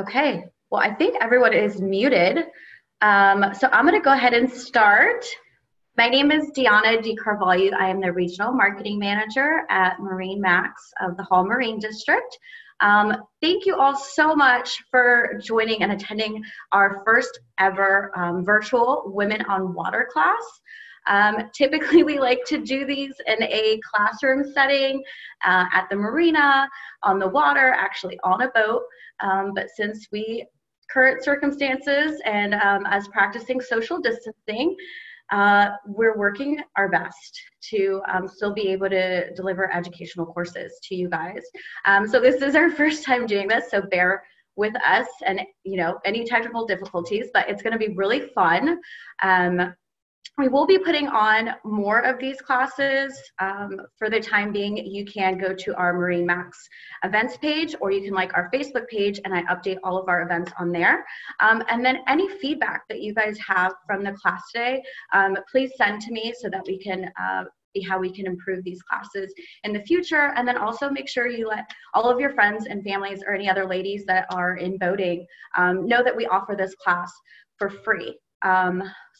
Okay, well, I think everyone is muted. Um, so I'm going to go ahead and start. My name is Deanna DiCarvalho. I am the Regional Marketing Manager at Marine Max of the Hall Marine District. Um, thank you all so much for joining and attending our first ever um, virtual Women on Water class. Um, typically, we like to do these in a classroom setting uh, at the marina, on the water, actually on a boat. Um, but since we current circumstances and um, as practicing social distancing, uh, we're working our best to um, still be able to deliver educational courses to you guys. Um, so this is our first time doing this, so bear with us and you know any technical difficulties, but it's going to be really fun. Um, we will be putting on more of these classes. Um, for the time being, you can go to our Marine Max events page or you can like our Facebook page and I update all of our events on there. Um, and then any feedback that you guys have from the class today, um, please send to me so that we can uh, see how we can improve these classes in the future. And then also make sure you let all of your friends and families or any other ladies that are in boating um, know that we offer this class for free.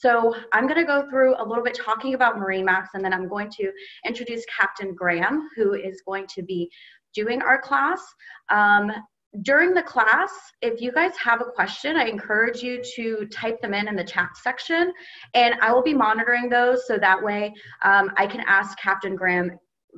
So I'm going to go through a little bit talking about Marine Max, and then I'm going to introduce Captain Graham, who is going to be doing our class. Um, during the class, if you guys have a question, I encourage you to type them in in the chat section, and I will be monitoring those so that way um, I can ask Captain Graham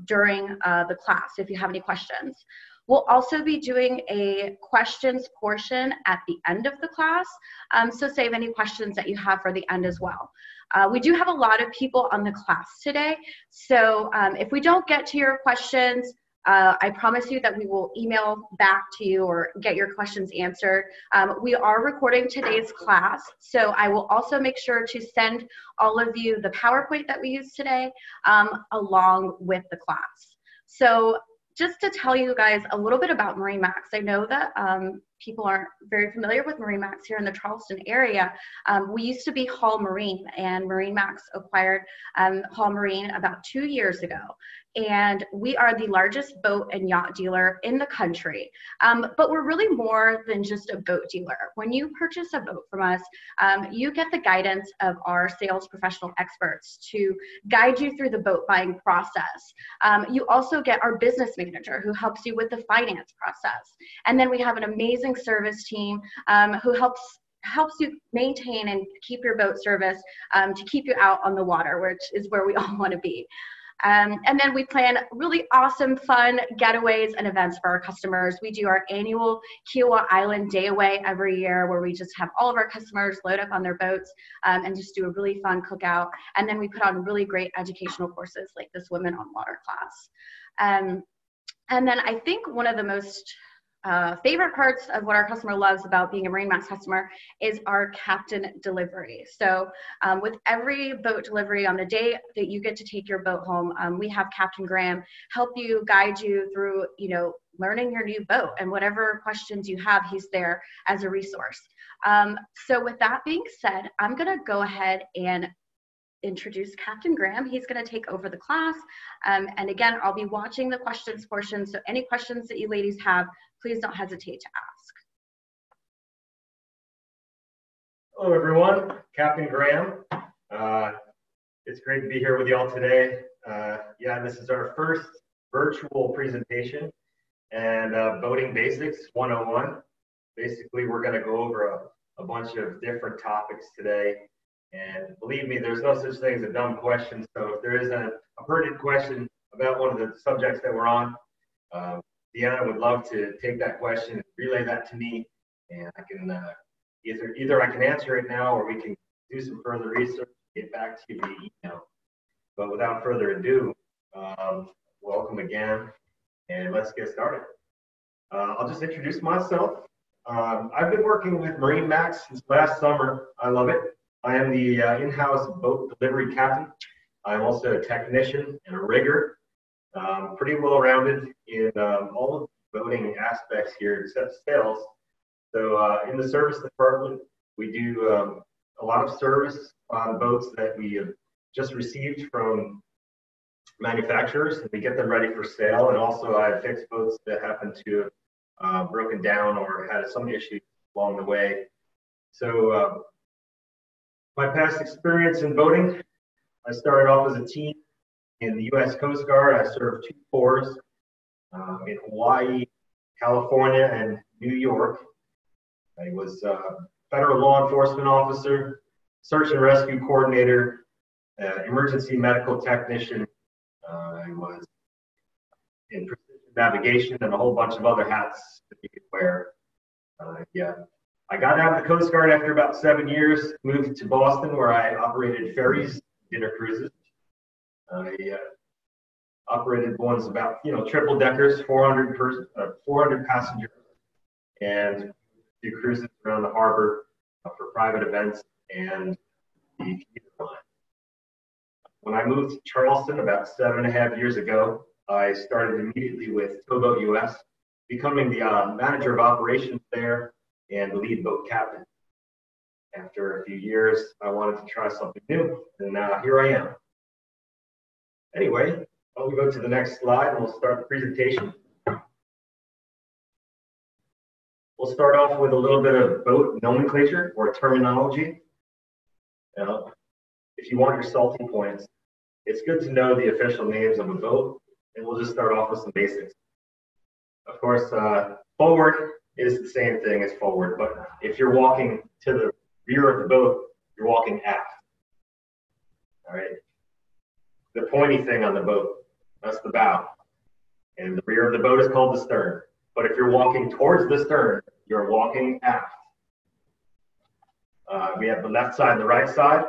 during uh, the class if you have any questions. We'll also be doing a questions portion at the end of the class, um, so save any questions that you have for the end as well. Uh, we do have a lot of people on the class today, so um, if we don't get to your questions, uh, I promise you that we will email back to you or get your questions answered. Um, we are recording today's class, so I will also make sure to send all of you the PowerPoint that we used today um, along with the class. So just to tell you guys a little bit about Marine Max, I know that um, people aren't very familiar with Marine Max here in the Charleston area. Um, we used to be Hall Marine, and Marine Max acquired um, Hall Marine about two years ago and we are the largest boat and yacht dealer in the country. Um, but we're really more than just a boat dealer. When you purchase a boat from us, um, you get the guidance of our sales professional experts to guide you through the boat buying process. Um, you also get our business manager who helps you with the finance process. And then we have an amazing service team um, who helps helps you maintain and keep your boat service um, to keep you out on the water, which is where we all want to be. Um, and then we plan really awesome, fun getaways and events for our customers. We do our annual Kiawah Island Day Away every year where we just have all of our customers load up on their boats um, and just do a really fun cookout. And then we put on really great educational courses like this Women on Water class. Um, and then I think one of the most uh, favorite parts of what our customer loves about being a Marine Max customer is our captain delivery. So um, with every boat delivery on the day that you get to take your boat home, um, we have Captain Graham help you, guide you through, you know, learning your new boat and whatever questions you have, he's there as a resource. Um, so with that being said, I'm gonna go ahead and introduce Captain Graham. He's going to take over the class. Um, and again, I'll be watching the questions portion. So any questions that you ladies have, please don't hesitate to ask. Hello, everyone. Captain Graham. Uh, it's great to be here with you all today. Uh, yeah, this is our first virtual presentation and uh, Boating Basics 101. Basically, we're going to go over a, a bunch of different topics today. And believe me, there's no such thing as a dumb question. So if there is a, a pertinent question about one of the subjects that we're on, uh, Deanna would love to take that question and relay that to me, and I can uh, either either I can answer it now or we can do some further research, get back to you via email. But without further ado, um, welcome again, and let's get started. Uh, I'll just introduce myself. Um, I've been working with Marine Max since last summer. I love it. I am the uh, in-house boat delivery captain. I'm also a technician and a rigger um, pretty well rounded in um, all of the boating aspects here except sales. So uh, in the service department, we do um, a lot of service on boats that we have just received from manufacturers. We get them ready for sale, and also I fix boats that happen to have uh, broken down or had some issues along the way. So uh, my past experience in boating, I started off as a teen in the U.S. Coast Guard. I served two tours um, in Hawaii, California, and New York. I was a federal law enforcement officer, search and rescue coordinator, uh, emergency medical technician. Uh, I was in precision navigation and a whole bunch of other hats that you could wear. Uh, yeah, I got out of the Coast Guard after about seven years, moved to Boston where I operated ferries, dinner cruises. I uh, operated ones about, you know, triple deckers, 400 person, uh, 400 passengers, and do cruises around the harbor uh, for private events and the. When I moved to Charleston about seven and a half years ago, I started immediately with Towboat US, becoming the uh, manager of operations there and the lead boat captain. After a few years, I wanted to try something new, and uh, here I am. Anyway, I'll go to the next slide and we'll start the presentation. We'll start off with a little bit of boat nomenclature or terminology. Now, if you want your salty points, it's good to know the official names of a boat, and we'll just start off with some basics. Of course, uh, forward is the same thing as forward, but if you're walking to the rear of the boat, you're walking aft. All right. The pointy thing on the boat, that's the bow. And the rear of the boat is called the stern. But if you're walking towards the stern, you're walking aft. Uh, we have the left side and the right side,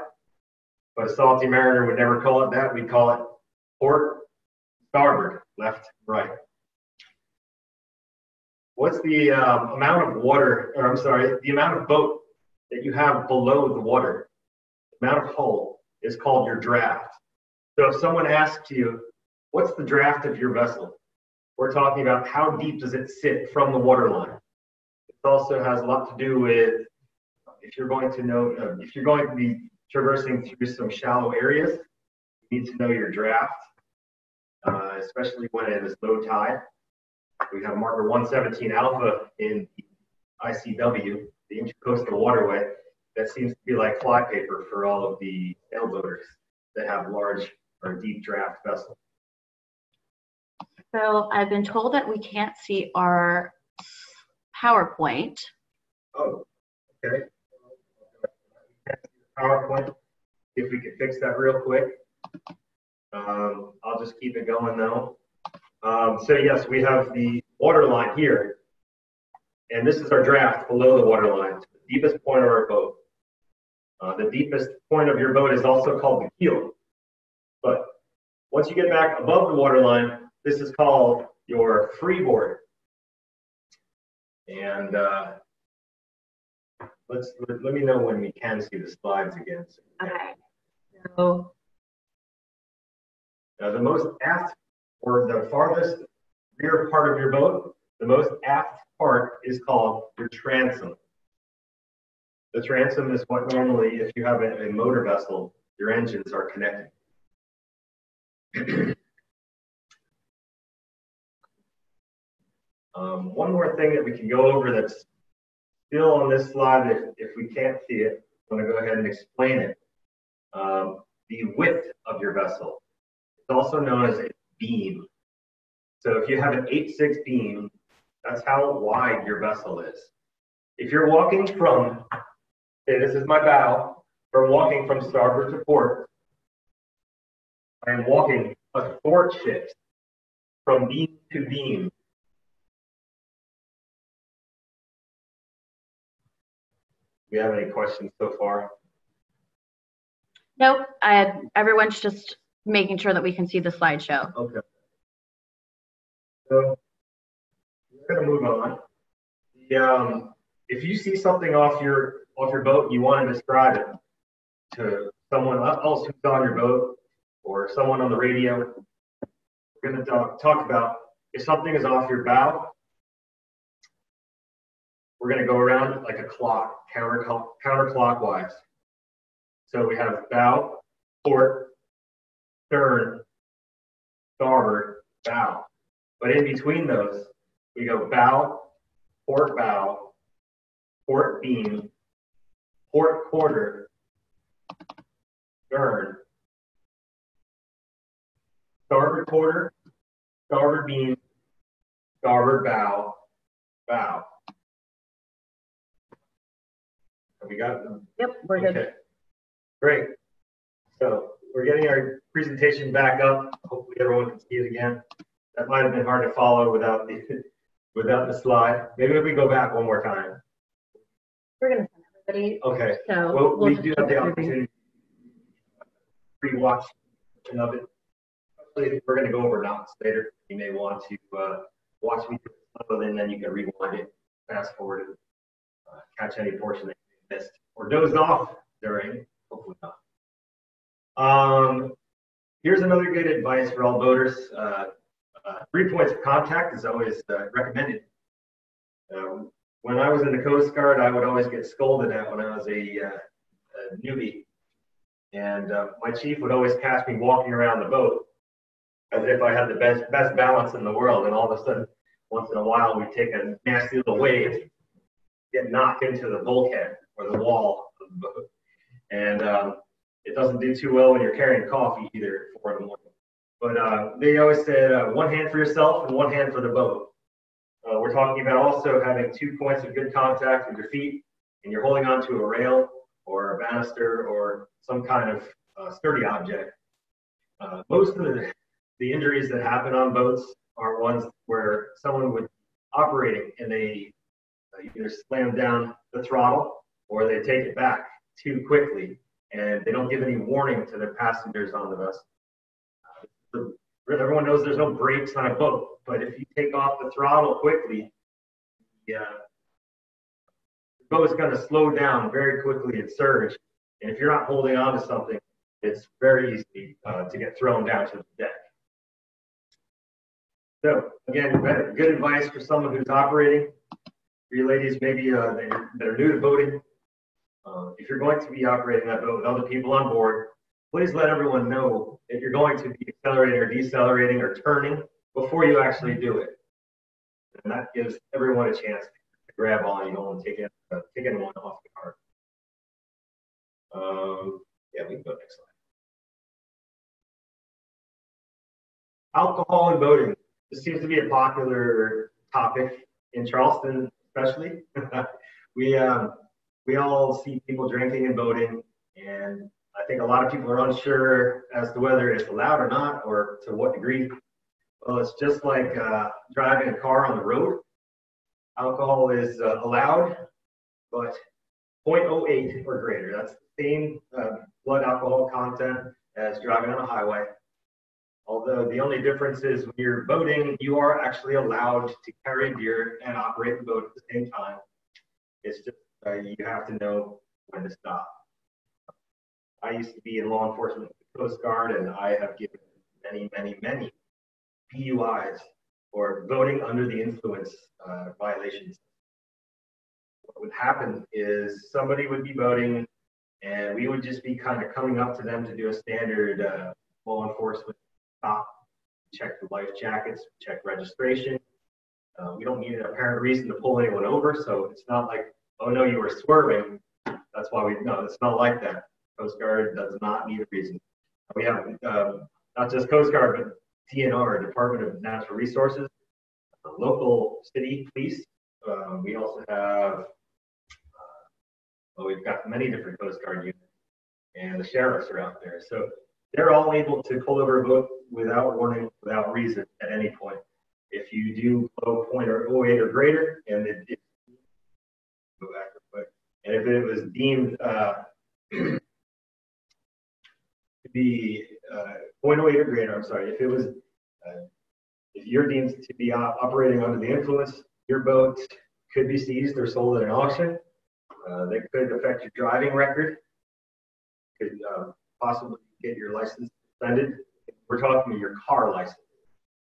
but a salty mariner would never call it that. We call it port, starboard, left, right. What's the um, amount of water, or I'm sorry, the amount of boat that you have below the water? The amount of hull is called your draft. So if someone asks you, what's the draft of your vessel? We're talking about how deep does it sit from the waterline. It also has a lot to do with if you're going to know, uh, if you're going to be traversing through some shallow areas, you need to know your draft, uh, especially when it is low tide. We have marker 117 alpha in ICW, the Intercoastal Waterway, that seems to be like flypaper for all of the sailboaters that have large or deep draft vessels. So I've been told that we can't see our PowerPoint. Oh, okay. PowerPoint, if we could fix that real quick. Um, I'll just keep it going though. Um, so yes, we have the water line here, and this is our draft below the water line, the deepest point of our boat. Uh, the deepest point of your boat is also called the keel. But once you get back above the water line, this is called your freeboard. And uh, let's let, let, me know when we can see the slides again. Okay. So now the most aft or the farthest rear part of your boat, the most aft part is called your transom. The transom is what normally, if you have a, a motor vessel, your engines are connected. um, one more thing that we can go over that's still on this slide, if, if we can't see it, I'm going to go ahead and explain it. Um, the width of your vessel. It's also known as a beam. So if you have an 8-6 beam, that's how wide your vessel is. If you're walking from, okay, this is my bow, from walking from starboard to port, I am walking a thwart shift from beam to beam. Do you have any questions so far? Nope. I everyone's just making sure that we can see the slideshow. Okay. So we're gonna move on. The, um, if you see something off your off your boat you want to describe it to someone else who's on your boat or someone on the radio, we're gonna talk, talk about if something is off your bow, we're gonna go around like a clock, counter counterclockwise. So we have bow, port, stern, starboard, bow. But in between those, we go bow, port bow, port beam, port quarter, stern, starboard quarter, starboard beam, starboard bow, bow. Have we got them? Yep, we're good. Okay. Great. So we're getting our presentation back up. Hopefully everyone can see it again. That might have been hard to follow without the without the slide. Maybe if we go back one more time. We're gonna send everybody, Okay. so. Well, we just do have the opportunity and of it. Hopefully, We're gonna go over knots later. You may want to uh, watch me, do it, and then you can rewind it, fast forward, and uh, catch any portion that you missed or dozed off during. Hopefully not. Um, here's another good advice for all boaters. Uh, uh, three points of contact is always uh, recommended. Um, when I was in the Coast Guard, I would always get scolded at when I was a, uh, a newbie. And uh, my chief would always catch me walking around the boat as if I had the best best balance in the world. And all of a sudden, once in a while, we'd take a nasty little wave, get knocked into the bulkhead or the wall of the boat. And um, it doesn't do too well when you're carrying coffee either at four in the morning. But uh, they always said uh, one hand for yourself and one hand for the boat. Uh, we're talking about also having two points of good contact with your feet, and you're holding onto a rail or a banister or some kind of uh, sturdy object. Uh, most of the, the injuries that happen on boats are ones where someone would operating and they uh, either slam down the throttle or they take it back too quickly and they don't give any warning to the passengers on the vessel. Uh, the- everyone knows there's no brakes on a boat, but if you take off the throttle quickly, yeah, the boat's going to slow down very quickly and surge. And if you're not holding on to something, it's very easy uh, to get thrown down to the deck. So again, good advice for someone who's operating. For you ladies, maybe uh, are- that are new to boating, um, if you're going to be operating that boat with other people on board, please let everyone know if you're going to be accelerating or decelerating or turning before you actually do it. And that gives everyone a chance to grab on you and take it, uh, take anyone off the cart. Um, yeah, we can go next slide. Alcohol and boating. This seems to be a popular topic in Charleston, especially. we um, we all see people drinking and boating, and I think a lot of people are unsure as to whether it's allowed or not, or to what degree. Well, it's just like uh, driving a car on the road. Alcohol is uh, allowed, but 0.08 or greater. That's the same uh, blood alcohol content as driving on a highway. Although the only difference is when you're boating, you are actually allowed to carry beer and operate the boat at the same time. It's just uh, you have to know when to stop. I used to be in law enforcement the Coast Guard, and I have given many, many, many BUIs or boating under the influence uh, violations. What would happen is somebody would be voting, and we would just be kind of coming up to them to do a standard uh, law enforcement stop, check the life jackets, check registration. Uh, we don't need an apparent reason to pull anyone over, so it's not like, oh no, you were swerving. That's why we, no, it's not like that. Coast Guard does not need a reason. We have um, not just Coast Guard, but DNR, Department of Natural Resources, uh, local city police. Um, we also have, uh, well, we've got many different Coast Guard units, and the sheriffs are out there. So they're all able to pull over a boat without warning, without reason at any point. If you do blow point or 08 or greater, and it go back real quick, and if it was deemed uh, to be uh, 0.08 or greater, I'm sorry, if it was, uh, if you're deemed to be op- operating under the influence, your boat could be seized or sold at an auction. Uh, could affect your driving record. Could uh, possibly get your license suspended. We're talking your car license,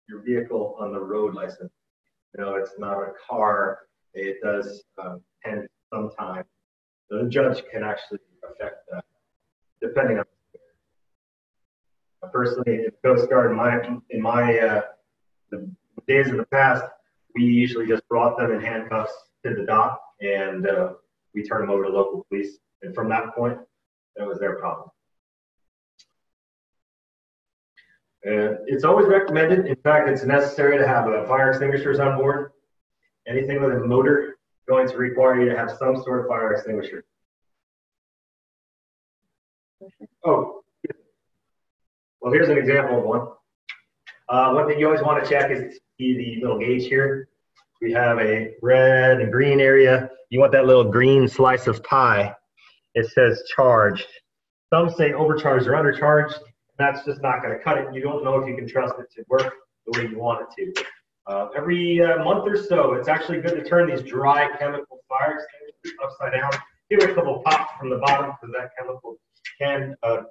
your vehicle on the road license. You know, it's not a car. It does um, tend sometimes. The judge can actually affect that, depending on. Personally, in Coast Guard, in my in my uh, the days of the past, we usually just brought them in handcuffs to the dock, and uh, we turn them over to local police. And from that point, that was their problem. And it's always recommended, in fact, it's necessary to have uh, fire extinguishers on board. Anything with a motor going to require you to have some sort of fire extinguisher. Oh, well, here's an example of one. Uh, one thing you always want to check is the little gauge here. We have a red and green area. You want that little green slice of pie. It says charged. Some say overcharged or undercharged. That's just not going to cut it. You don't know if you can trust it to work the way you want it to. Uh, every uh, month or so, it's actually good to turn these dry chemical fire extinguishers upside down. Give it a couple pops from the bottom because that chemical can uh,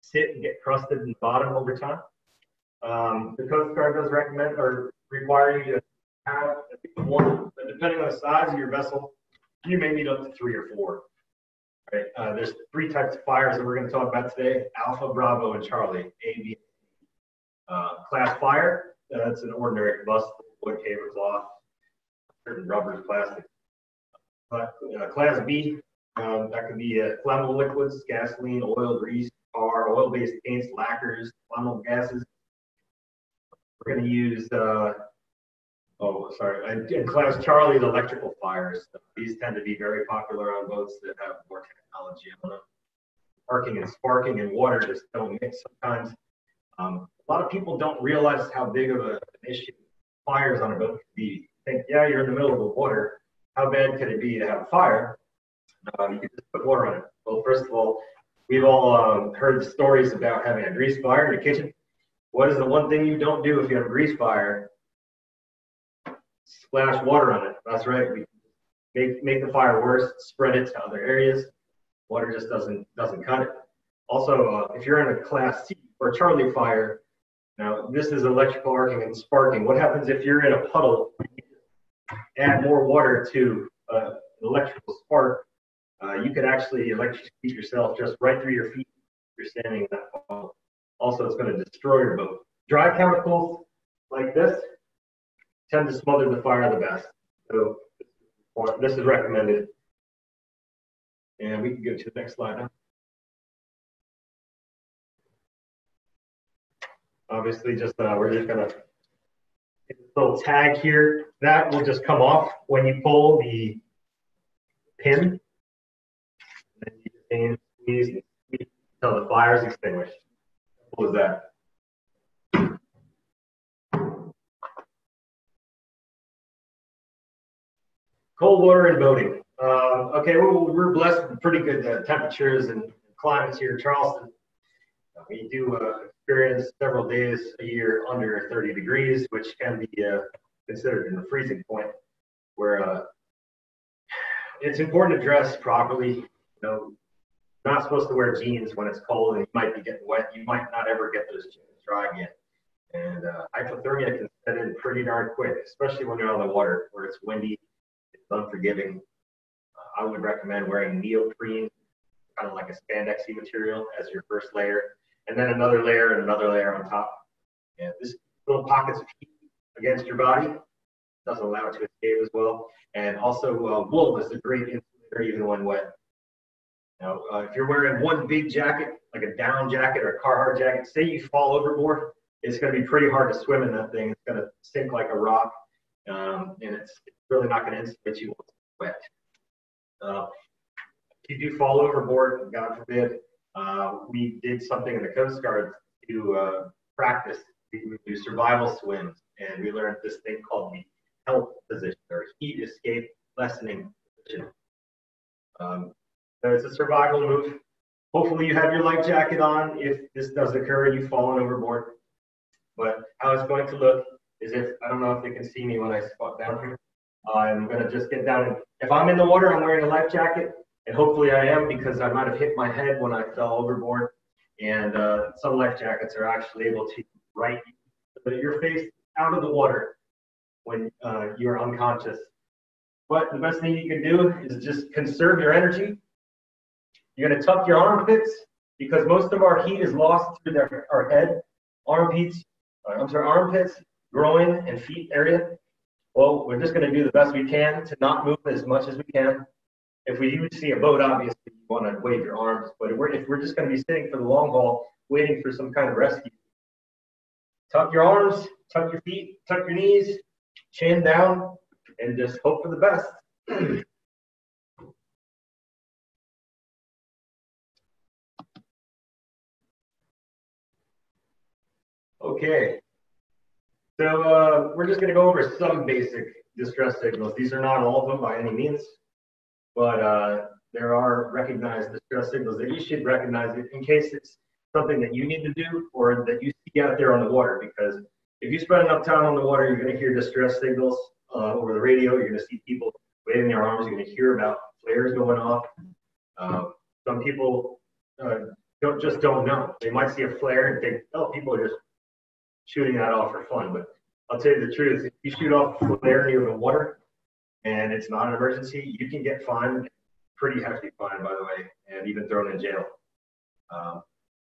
sit and get crusted in the bottom over time. Um, the Coast Guard does recommend or require you to have one, but depending on the size of your vessel, you may need up to three or four. Right? Uh, there's three types of fires that we're going to talk about today: Alpha, Bravo, and Charlie. A, B, uh, class fire. That's an ordinary combustible wood, paper, cloth, certain rubbers, plastic. But uh, class B, um, that could be uh, flammable liquids, gasoline, oil, grease, tar, oil-based paints, lacquers, flammable gases. We're going to use uh, Oh, sorry. And in class Charlie, the electrical fires. These tend to be very popular on boats that have more technology on them. Arcing and sparking and water just don't mix sometimes. Um, a lot of people don't realize how big of a, an issue fires on a boat can be. Think, yeah, you're in the middle of the water. How bad could it be to have a fire? Um, you can just put water on it. Well, first of all, we've all um, heard stories about having a grease fire in the kitchen. What is the one thing you don't do if you have a grease fire? splash water on it. That's right. We make make the fire worse, spread it to other areas. Water just doesn't doesn't cut it. Also, uh, if you're in a class C or Charlie fire, now this is electrical arcing and sparking. What happens if you're in a puddle? Add more water to uh, an electrical spark. Uh, you could actually electrocute yourself just right through your feet if you're standing in that puddle. Also, it's going to destroy your boat. Dry chemicals like this tend to smother the fire the best. So this is recommended. And we can go to the next slide now. Obviously, just uh, we're just gonna little tag here. That will just come off when you pull the pin. And you squeeze squeeze until the fire is extinguished. What was that? Cold water and boating. Uh, okay, we're, we're blessed with pretty good uh, temperatures and climates here in Charleston. Uh, we do uh, experience several days a year under 30 degrees, which can be uh, considered in the freezing point, where uh, it's important to dress properly. You know, you're not supposed to wear jeans when it's cold and you might be getting wet. You might not ever get those jeans dry again. And hypothermia can set in pretty darn quick, especially when you're on the water where it's windy it's unforgiving. Uh, I would recommend wearing neoprene, kind of like a spandexy material as your first layer, and then another layer and another layer on top. And this little pockets of heat against your body doesn't allow it to escape as well. And also, uh, wool is a great insulator even when wet. Now, uh, if you're wearing one big jacket, like a down jacket or a Carhartt jacket, say you fall overboard, it's going to be pretty hard to swim in that thing. It's going to sink like a rock, um, and it's really not going to insulate you once it's wet. Uh, if you do fall overboard, God forbid, uh, we did something in the Coast Guard to uh, practice. We do survival swims, and we learned this thing called the HELP position or heat escape lessening position. Um, so it's a survival move. Hopefully, you have your life jacket on if this does occur and you've fallen overboard. But how it's going to look is if I don't know if they can see me when I squat down here. I'm gonna just get down and if I'm in the water, I'm wearing a life jacket, and hopefully I am because I might have hit my head when I fell overboard. And uh, some life jackets are actually able to right your face out of the water when uh, you're unconscious. But the best thing you can do is just conserve your energy. You're gonna tuck your armpits because most of our heat is lost through their, our head, armpits, uh, I'm sorry, armpits, groin, and feet area. Well, we're just going to do the best we can to not move as much as we can. If we do see a boat, obviously you want to wave your arms, but if we're, if we're just going to be sitting for the long haul, waiting for some kind of rescue, tuck your arms, tuck your feet, tuck your knees, chin down, and just hope for the best. okay, so uh, we're just going to go over some basic distress signals. These are not all of them by any means, but uh, there are recognized distress signals that you should recognize in case it's something that you need to do or that you see out there on the water. Because if you spend enough time on the water, you're going to hear distress signals uh, over the radio. You're going to see people waving their arms. You're going to hear about flares going off. Um, some people uh, don't just don't know. They might see a flare and think, "Oh, people are just shooting that off for fun." But I'll tell you the truth: if you shoot off a flare near the water and it's not an emergency, you can get fined, pretty hefty fine, by the way, and even thrown in jail. Um,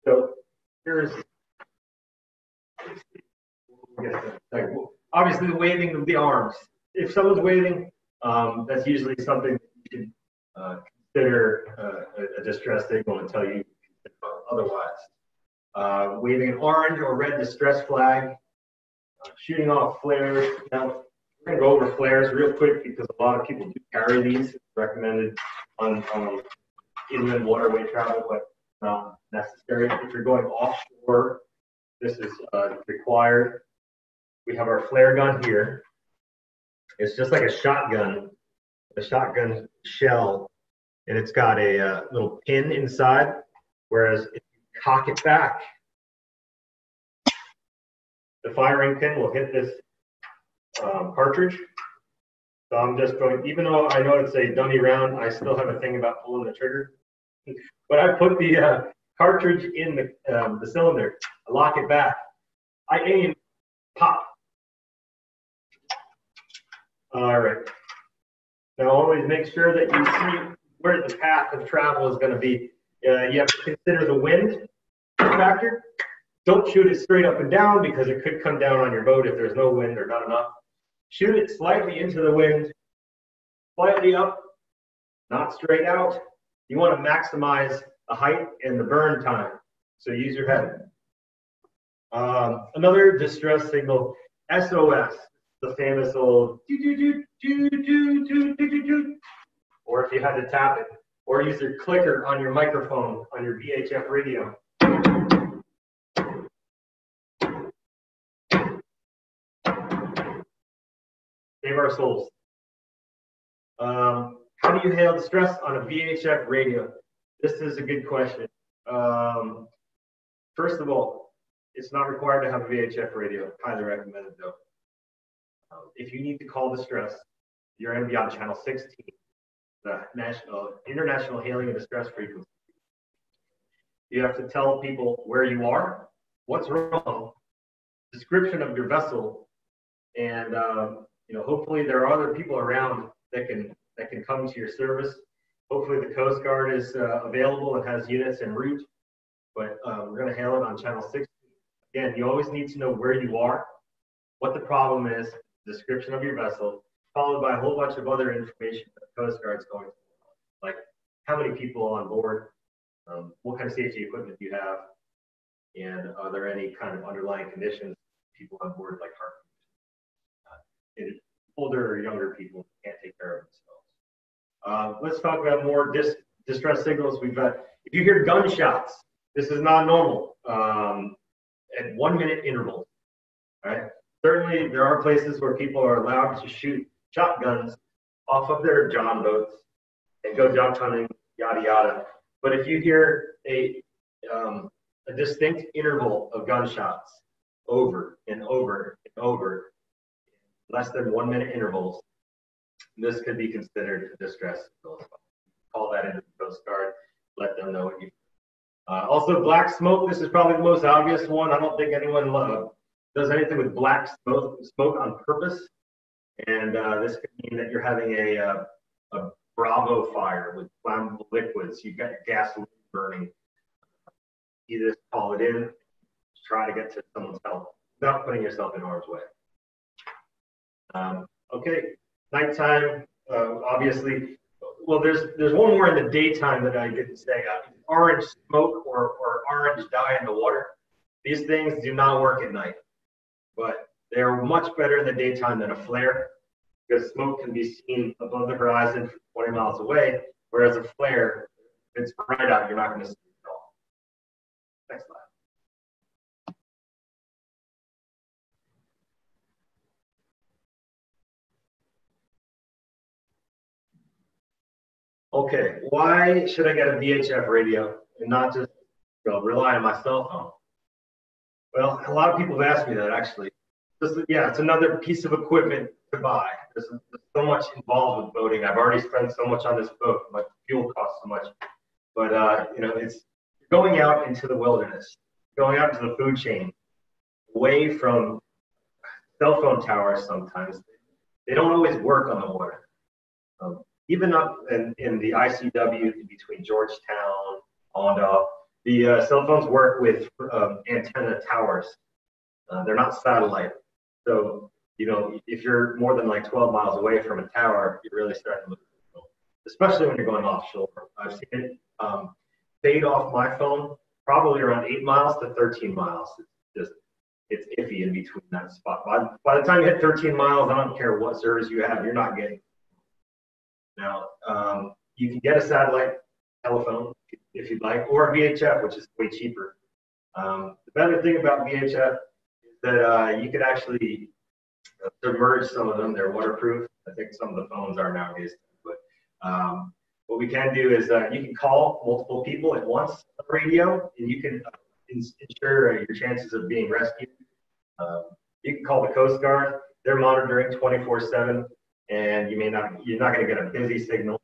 so there's obviously the waving of the arms. If someone's waving, um, that's usually something you should uh, consider uh, a distress signal until you otherwise. Uh, waving an orange or red distress flag, uh, shooting off flares. Now, going to go over flares real quick because a lot of people do carry these. It's recommended on, on inland waterway travel, but not necessary. If you're going offshore, this is uh, required. We have our flare gun here. It's just like a shotgun, a shotgun shell, and it's got a uh, little pin inside. Whereas if you cock it back, the firing pin will hit this um, cartridge. So I'm just going, even though I know it's a dummy round, I still have a thing about pulling the trigger. But I put the uh, cartridge in the, um, the cylinder, I lock it back. I aim, pop. All right. Now always make sure that you see where the path of travel is going to be. Uh, you have to consider the wind factor. Don't shoot it straight up and down because it could come down on your boat if there's no wind or not enough. Shoot it slightly into the wind, slightly up, not straight out. You want to maximize the height and the burn time. So use your head. Um, another distress signal, SOS, the famous old do do do do do do do do do, or if you had to tap it, or use your clicker on your microphone on your VHF radio. Souls. Um, how do you hail distress on a VHF radio? This is a good question. Um, first of all, it's not required to have a VHF radio. Highly recommended though. Um, if you need to call distress, you're going to be on channel 16, the national international hailing and distress frequency. You have to tell people where you are, what's wrong, description of your vessel, and um, you know, hopefully there are other people around that can that can come to your service. Hopefully the Coast Guard is uh, available and has units en route. But um, we're going to hail it on channel 6. Again, you always need to know where you are, what the problem is, description of your vessel, followed by a whole bunch of other information that the Coast Guard's going to, like how many people on board, um, what kind of safety equipment do you have, and are there any kind of underlying conditions people on board like heart older or younger people can't take care of themselves. Uh, let's talk about more dis- distress signals. We've got, if you hear gunshots, this is not normal um, at one minute intervals. Right? Certainly, there are places where people are allowed to shoot shotguns off of their John boats and go duck hunting, yada yada. But if you hear a um, a distinct interval of gunshots over and over and over, less than one minute intervals, this could be considered a distress Call that into the Coast Guard, let them know what you. Uh, also, black smoke. This is probably the most obvious one. I don't think anyone does anything with black smoke, smoke on purpose, and uh, this could mean that you're having a, uh, a Bravo fire with flammable liquids. You've got gasoline burning. You just call it in, try to get to someone's help without putting yourself in harm's way. Um, okay, nighttime, uh, obviously, well, there's there's one more in the daytime that I didn't say. Uh, orange smoke or, or orange dye in the water. These things do not work at night, but they're much better in the daytime than a flare because smoke can be seen above the horizon 20 miles away, whereas a flare, if it's bright out, you're not going to see it at all. Next slide. Okay, why should I get a VHF radio and not just you know, rely on my cell phone? Well, a lot of people have asked me that actually. Yeah, it's another piece of equipment to buy. There's, there's, so much involved with boating. I've already spent so much on this boat. My fuel costs so much. But uh, you know, it's going out into the wilderness, going out into the food chain, away from cell phone towers. Sometimes they don't always work on the water. Um, even up in, in the ICW between Georgetown, Allendale, the uh, cell phones work with um, antenna towers. Uh, they're not satellite. So, you know, if you're more than like 12 miles away from a tower, you're really starting to look, especially when you're going offshore. I've seen it um, fade off my phone probably around eight miles to 13 miles. It's just, it's iffy in between that spot. By, by the time you hit 13 miles, I don't care what service you have, you're not getting now, um, you can get a satellite telephone if you'd like, or VHF, which is way cheaper. Um, the better thing about VHF is that uh, you can actually submerge some of them. They're waterproof. I think some of the phones are nowadays. But um, what we can do is uh, you can call multiple people at once on the radio, and you can uh, ensure uh, your chances of being rescued. Um, you can call the Coast Guard. They're monitoring 24/7 and you may not, you're not going to get a busy signal.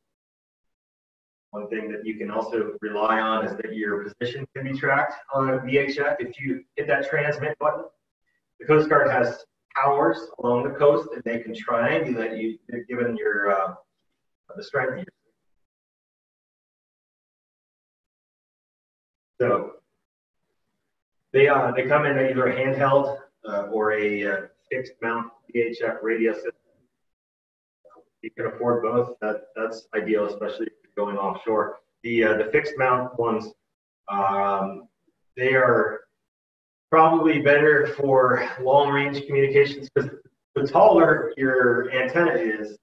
One thing that you can also rely on is that your position can be tracked on a VHF. If you hit that transmit button, the Coast Guard has towers along the coast and they can triangulate you given your uh, the strength of your So they uh, they come in either a handheld uh, or a uh, fixed mount VHF radio system you can afford both, that that's ideal, especially if you're going offshore. The uh, the fixed mount ones, um, they are probably better for long range communications because the taller your antenna is,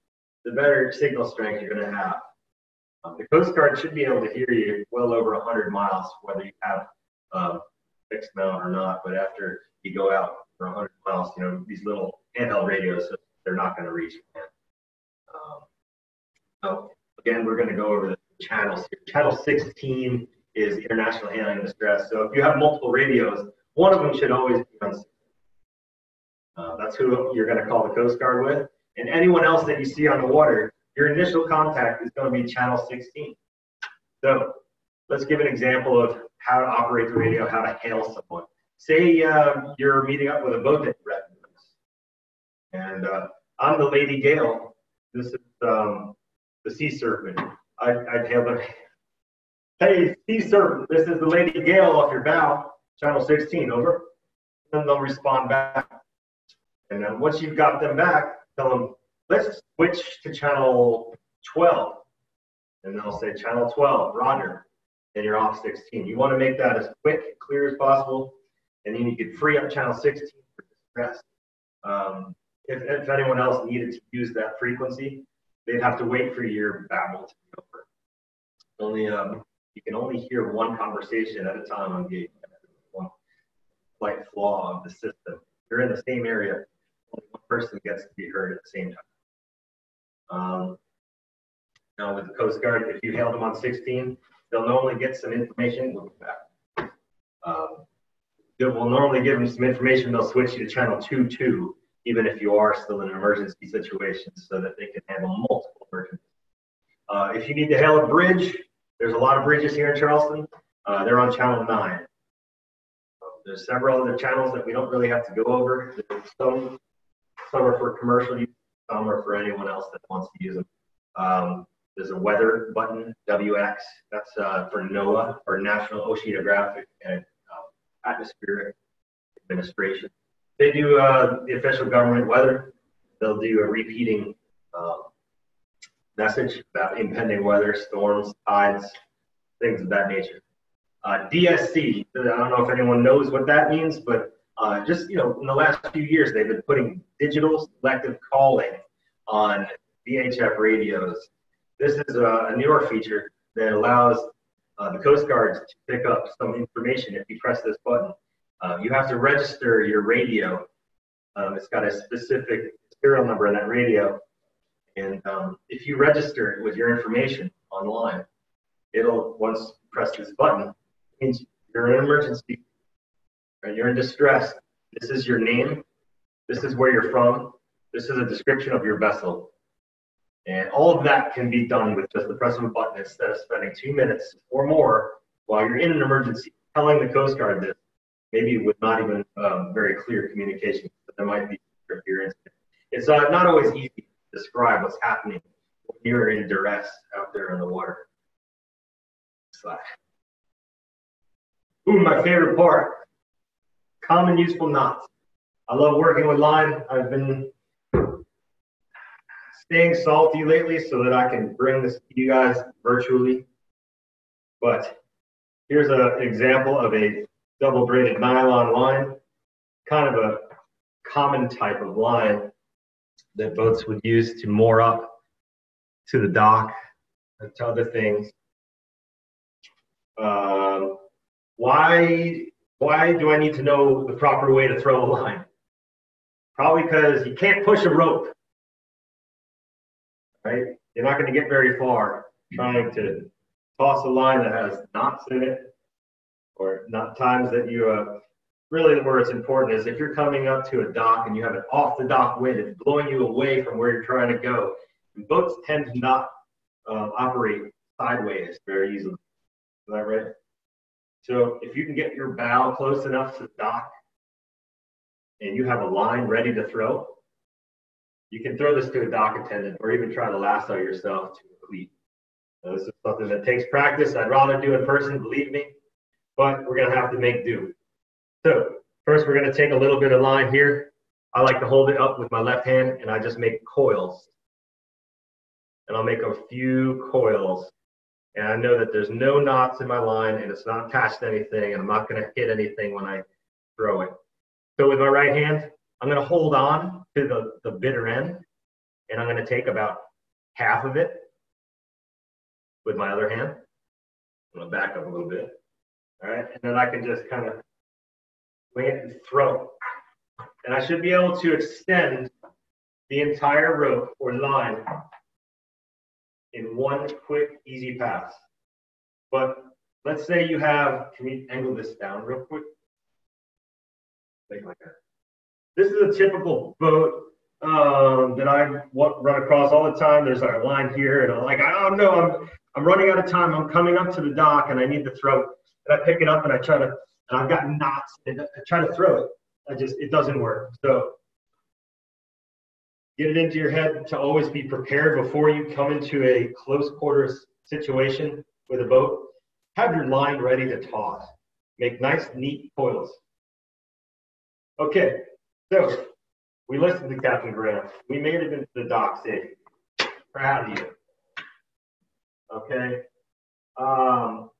the better signal strength you're going to have. Um, the Coast Guard should be able to hear you well over 100 miles, whether you have um, fixed mount or not. But after you go out for 100 miles, you know these little handheld radios, they're not going to reach. Man. So again, we're going to go over the channels here. Channel 16 is international handling distress. So if you have multiple radios, one of them should always be on. Uh, that's who you're going to call the Coast Guard with. And anyone else that you see on the water, your initial contact is going to be channel 16. So let's give an example of how to operate the radio, how to hail someone. Say uh, you're meeting up with a boat that you and uh, I'm the Lady Gale this is um, the sea serpent. I, I'd hail them. Hey, sea serpent, this is the Lady Gale off your bow, channel 16, over. And they'll respond back. And then once you've got them back, tell them, let's switch to channel 12. And they'll say, channel 12, Roger. And you're off 16. You want to make that as quick clear as possible. And then you can free up channel 16 for distress. Um, if, if anyone else needed to use that frequency, they'd have to wait for your babble to be over. Only um, you can only hear one conversation at a time on gate. One slight flaw of the system. You're in the same area. Only one person gets to be heard at the same time. Um, now with the Coast Guard, if you hail them on 16, they'll normally get some information. We'll back. Um, we'll normally give them some information. They'll switch you to channel 2-2 even if you are still in an emergency situation so that they can handle multiple emergencies. Uh, if you need to hail a bridge, there's a lot of bridges here in Charleston. Uh, they're on channel nine. There's several other channels that we don't really have to go over. Some, some are for commercial use, some are for anyone else that wants to use them. Um, there's a weather button, WX. That's uh, for NOAA, or National Oceanographic and uh, Atmospheric Administration they do uh, the official government weather. They'll do a repeating uh, message about impending weather, storms, tides, things of that nature. Uh, DSC, I don't know if anyone knows what that means, but uh, just, you know, in the last few years, they've been putting digital selective calling on VHF radios. This is a, a newer feature that allows uh, the Coast Guard to pick up some information if you press this button. Uh, you have to register your radio. Um, it's got a specific serial number in that radio. And um, if you register it with your information online, it'll, once you press this button, means you're in an emergency, right? you're in distress. This is your name. This is where you're from. This is a description of your vessel. And all of that can be done with just the press of a button instead of spending two minutes or more while you're in an emergency telling the Coast Guard this, maybe with not even um, very clear communication, but there might be interference. It's uh, not always easy to describe what's happening when you're in duress out there in the water. Slide. Ooh, my favorite part, common useful knots. I love working with line. I've been staying salty lately so that I can bring this to you guys virtually. But here's an example of a double braided nylon line, kind of a common type of line that boats would use to moor up to the dock and to other things. Um, why, why do I need to know the proper way to throw a line? Probably because you can't push a rope right? You're not going to get very far trying to toss a line that has knots in it or not times that you uh, really where it's important is if you're coming up to a dock and you have an off the dock wind, it's blowing you away from where you're trying to go. And boats tend to not uh, operate sideways very easily. Is that right? So if you can get your bow close enough to the dock and you have a line ready to throw, you can throw this to a dock attendant or even try to lasso yourself to a cleat. Now, this is something that takes practice. I'd rather do in person, believe me, but we're going to have to make do. So first we're going to take a little bit of line here. I like to hold it up with my left hand and I just make coils. And I'll make a few coils. And I know that there's no knots in my line and it's not attached to anything and I'm not going to hit anything when I throw it. So with my right hand, I'm going to hold on to the, the bitter end and I'm going to take about half of it with my other hand. I'm going to back up a little bit. All right. And then I can just kind of wing it and throw. It. And I should be able to extend the entire rope or line in one quick, easy pass. But let's say you have, can we angle this down real quick? like that. This is a typical boat um, that I run across all the time. There's like a line here, and I'm like, oh no, I'm I'm running out of time. I'm coming up to the dock, and I need to throw it. And I pick it up, and I try to, and I've got knots, and I try to throw it. I just it doesn't work. So get it into your head to always be prepared before you come into a close quarters situation with a boat. Have your line ready to toss. Make nice, neat coils. Okay, so we listened to Captain Graham. We made it into the dock safe. Proud of you. Okay. Um,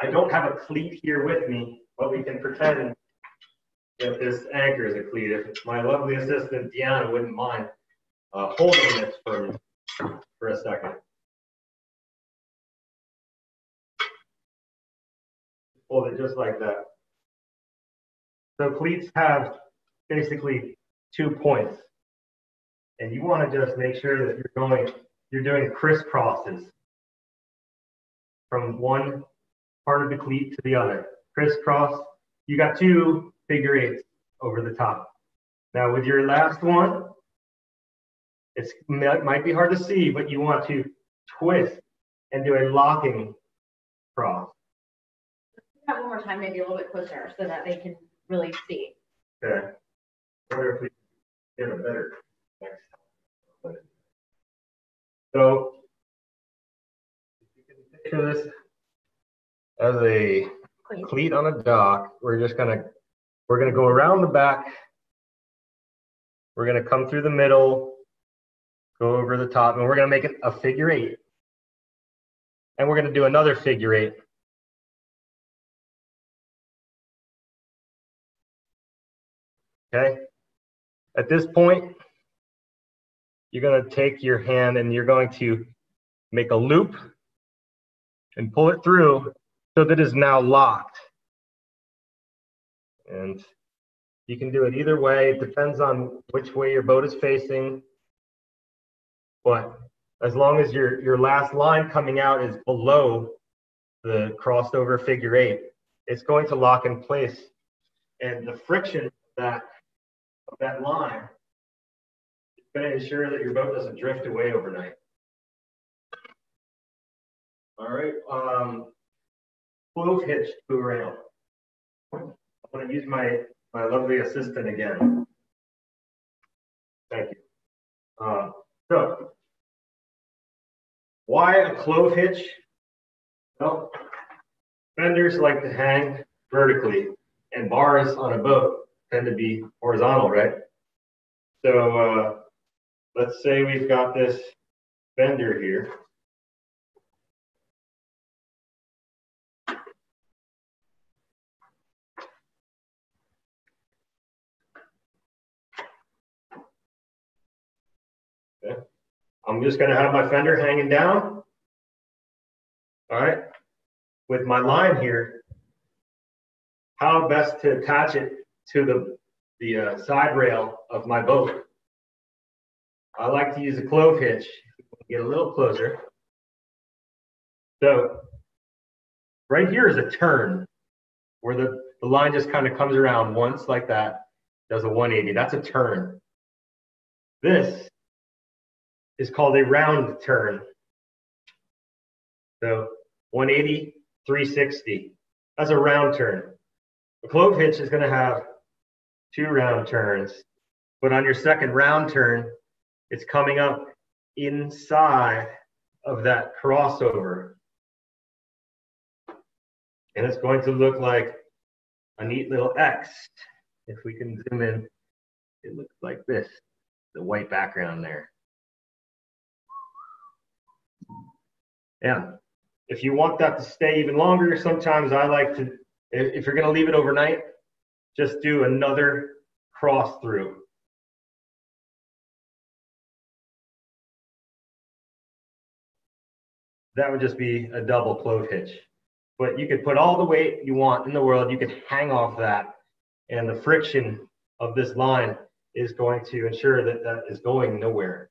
I don't have a cleat here with me, but we can pretend that this anchor is a cleat. If my lovely assistant Deanna wouldn't mind uh, holding this for me for a second. Hold it just like that. So cleats have basically two points. And you want to just make sure that you're going, you're doing crisscrosses from one part of the cleat to the other. Crisscross, you got two figure eights over the top. Now with your last one, it might be hard to see, but you want to twist and do a locking cross. That one more time, maybe a little bit closer so that they can really see. Okay wonder if we get a better next time. So picture this as a cleat on a dock. We're just gonna we're gonna go around the back. We're gonna come through the middle, go over the top, and we're gonna make it a figure eight. And we're gonna do another figure eight. Okay? At this point, you're gonna take your hand and you're going to make a loop and pull it through so that it is now locked. And you can do it either way. It depends on which way your boat is facing. But as long as your, your last line coming out is below the crossed over figure eight, it's going to lock in place. And the friction of that, of that line is going to ensure that your boat doesn't drift away overnight. All right, um, clove hitch to rail. I'm going to use my, my lovely assistant again. Thank you. Uh, so, why a clove hitch? Well, fenders like to hang vertically, and bars on a boat tend to be horizontal, right? So, uh, let's say we've got this fender here. Okay. I'm just going to have my fender hanging down. All right. With my line here, how best to attach it to the, the uh, side rail of my boat. I like to use a clove hitch. Get a little closer. So right here is a turn where the, the line just kind of comes around once like that, does a 180. That's a turn. This is called a round turn. So 180, 360. That's a round turn. A clove hitch is going to have two round turns, but on your second round turn, it's coming up inside of that crossover. And it's going to look like a neat little X. If we can zoom in, it looks like this, the white background there. Yeah. If you want that to stay even longer, sometimes I like to, if you're going to leave it overnight, just do another cross through. That would just be a double clove hitch. But you could put all the weight you want in the world, you could hang off that, and the friction of this line is going to ensure that that is going nowhere.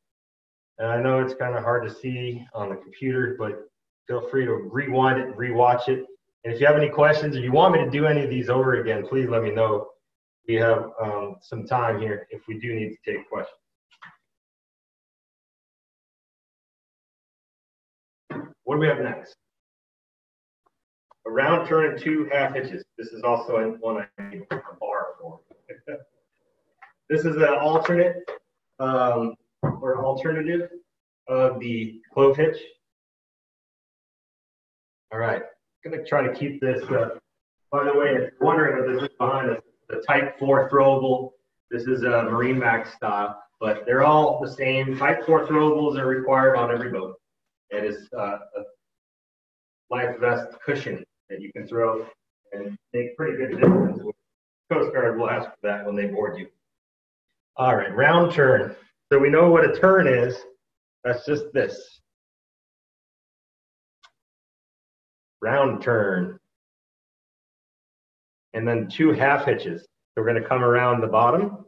And I know it's kind of hard to see on the computer, but feel free to rewind it, rewatch it. And if you have any questions or you want me to do any of these over again, please let me know. We have um, some time here if we do need to take questions. What do we have next? A round turn and two half hitches. This is also one I need a bar for. this is an alternate um, or alternative of the clove hitch. All right, I'm gonna try to keep this. Uh, by the way, if you're wondering what this is behind us, the Type 4 throwable. This is a Marine Max style, but they're all the same. Type 4 throwables are required on every boat. It is uh, a life vest cushion that you can throw and make pretty good distance. Coast Guard will ask for that when they board you. All right, round turn. So we know what a turn is. That's just this. Round turn. And then two half hitches. So we're going to come around the bottom.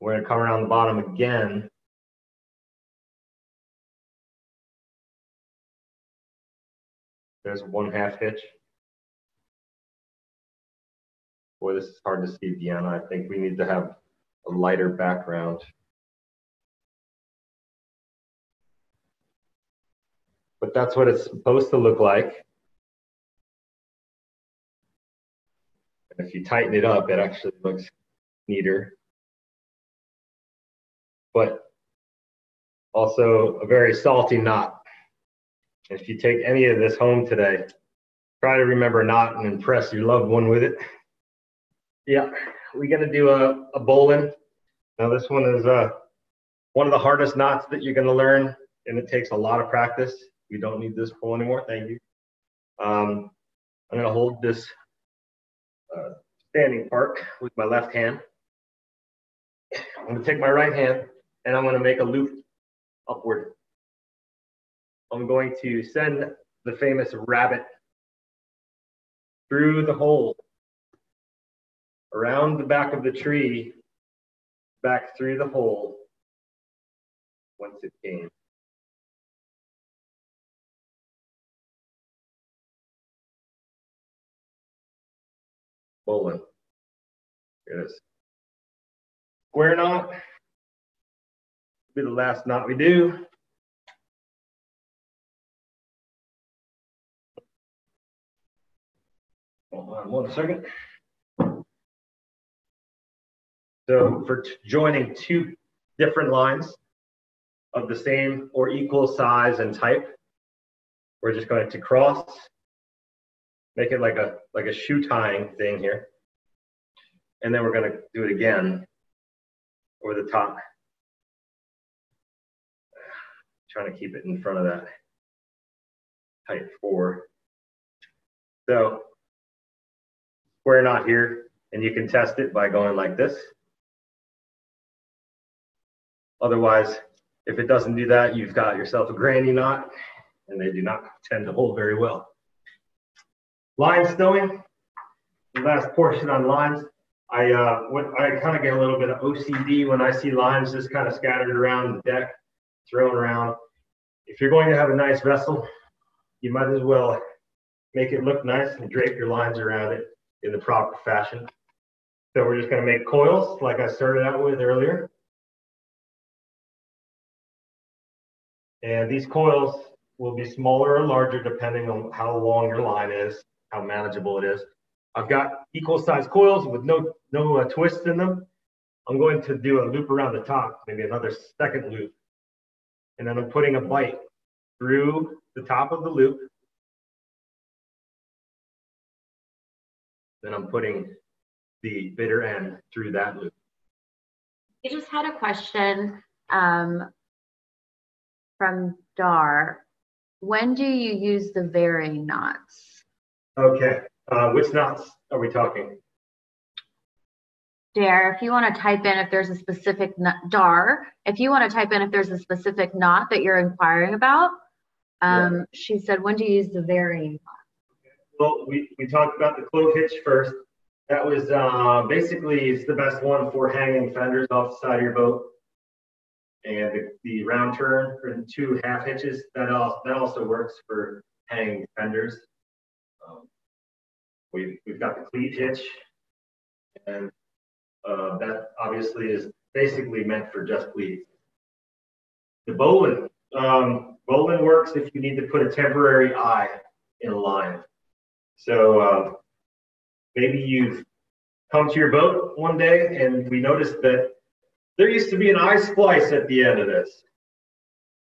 We're going to come around the bottom again. There's one half hitch. Boy, this is hard to see, Deanna. I think we need to have a lighter background. But that's what it's supposed to look like. And if you tighten it up, it actually looks neater. But also a very salty knot. If you take any of this home today, try to remember knot and impress your loved one with it. Yeah, we're gonna do a, a bowline. Now this one is uh, one of the hardest knots that you're to learn, and it takes a lot of practice. We don't need this pole anymore. Thank you. Um, I'm going to hold this uh, standing part with my left hand. I'm going to take my right hand and I'm going to make a loop upward. I'm going to send the famous rabbit through the hole around the back of the tree, back through the hole once it came. Here it is. Square knot. Be the last knot we do. Hold on one second. So for joining two different lines of the same or equal size and type, we're just going to cross, make it like a like a shoe tying thing here. And then we're going to do it again over the top. Trying to keep it in front of that type four. So square knot here, and you can test it by going like this. Otherwise, if it doesn't do that, you've got yourself a granny knot, and they do not tend to hold very well. Line stowing, the last portion on lines. I uh, I kind of get a little bit of OCD when I see lines just kind of scattered around the deck, thrown around. If you're going to have a nice vessel, you might as well make it look nice and drape your lines around it in the proper fashion. So we're just going to make coils like I started out with earlier. And these coils will be smaller or larger depending on how long your line is, how manageable it is. I've got equal size coils with no, no uh, twists in them. I'm going to do a loop around the top, maybe another second loop. And then I'm putting a bite through the top of the loop Then I'm putting the bitter end through that loop. We just had a question um, from Dar. When do you use the varying knots? Okay, uh, which knots are we talking? Dare, if you want to type in if there's a specific Dar, if you want to type in if there's a specific knot that you're inquiring about, um, yeah. she said, when do you use the varying knot? Well, we, we talked about the clove hitch first. That was uh, basically it's the best one for hanging fenders off the side of your boat. And the, the round turn for the two half hitches, that also, that also works for hanging fenders. Um, we, we've got the cleat hitch, and uh, that obviously is basically meant for just cleats. The bowline, um, bowline works if you need to put a temporary eye in a line. So uh, maybe you've come to your boat one day and we noticed that there used to be an eye splice at the end of this.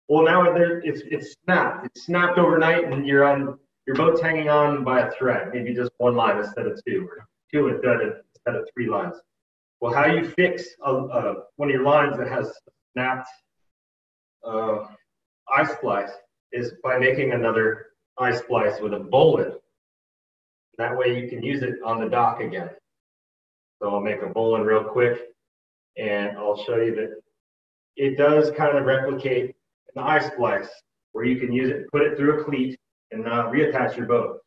Well, now it's, it's snapped. It's snapped overnight and you're on your boat's hanging on by a thread, maybe just one line instead of two, or two instead of three lines. Well, how you fix a, a, one of your lines that has snapped uh, eye splice is by making another eye splice with a bowline. That way you can use it on the dock again. So I'll make a bowline real quick and I'll show you that it does kind of replicate an eye splice where you can use it, put it through a cleat and uh, reattach your boat.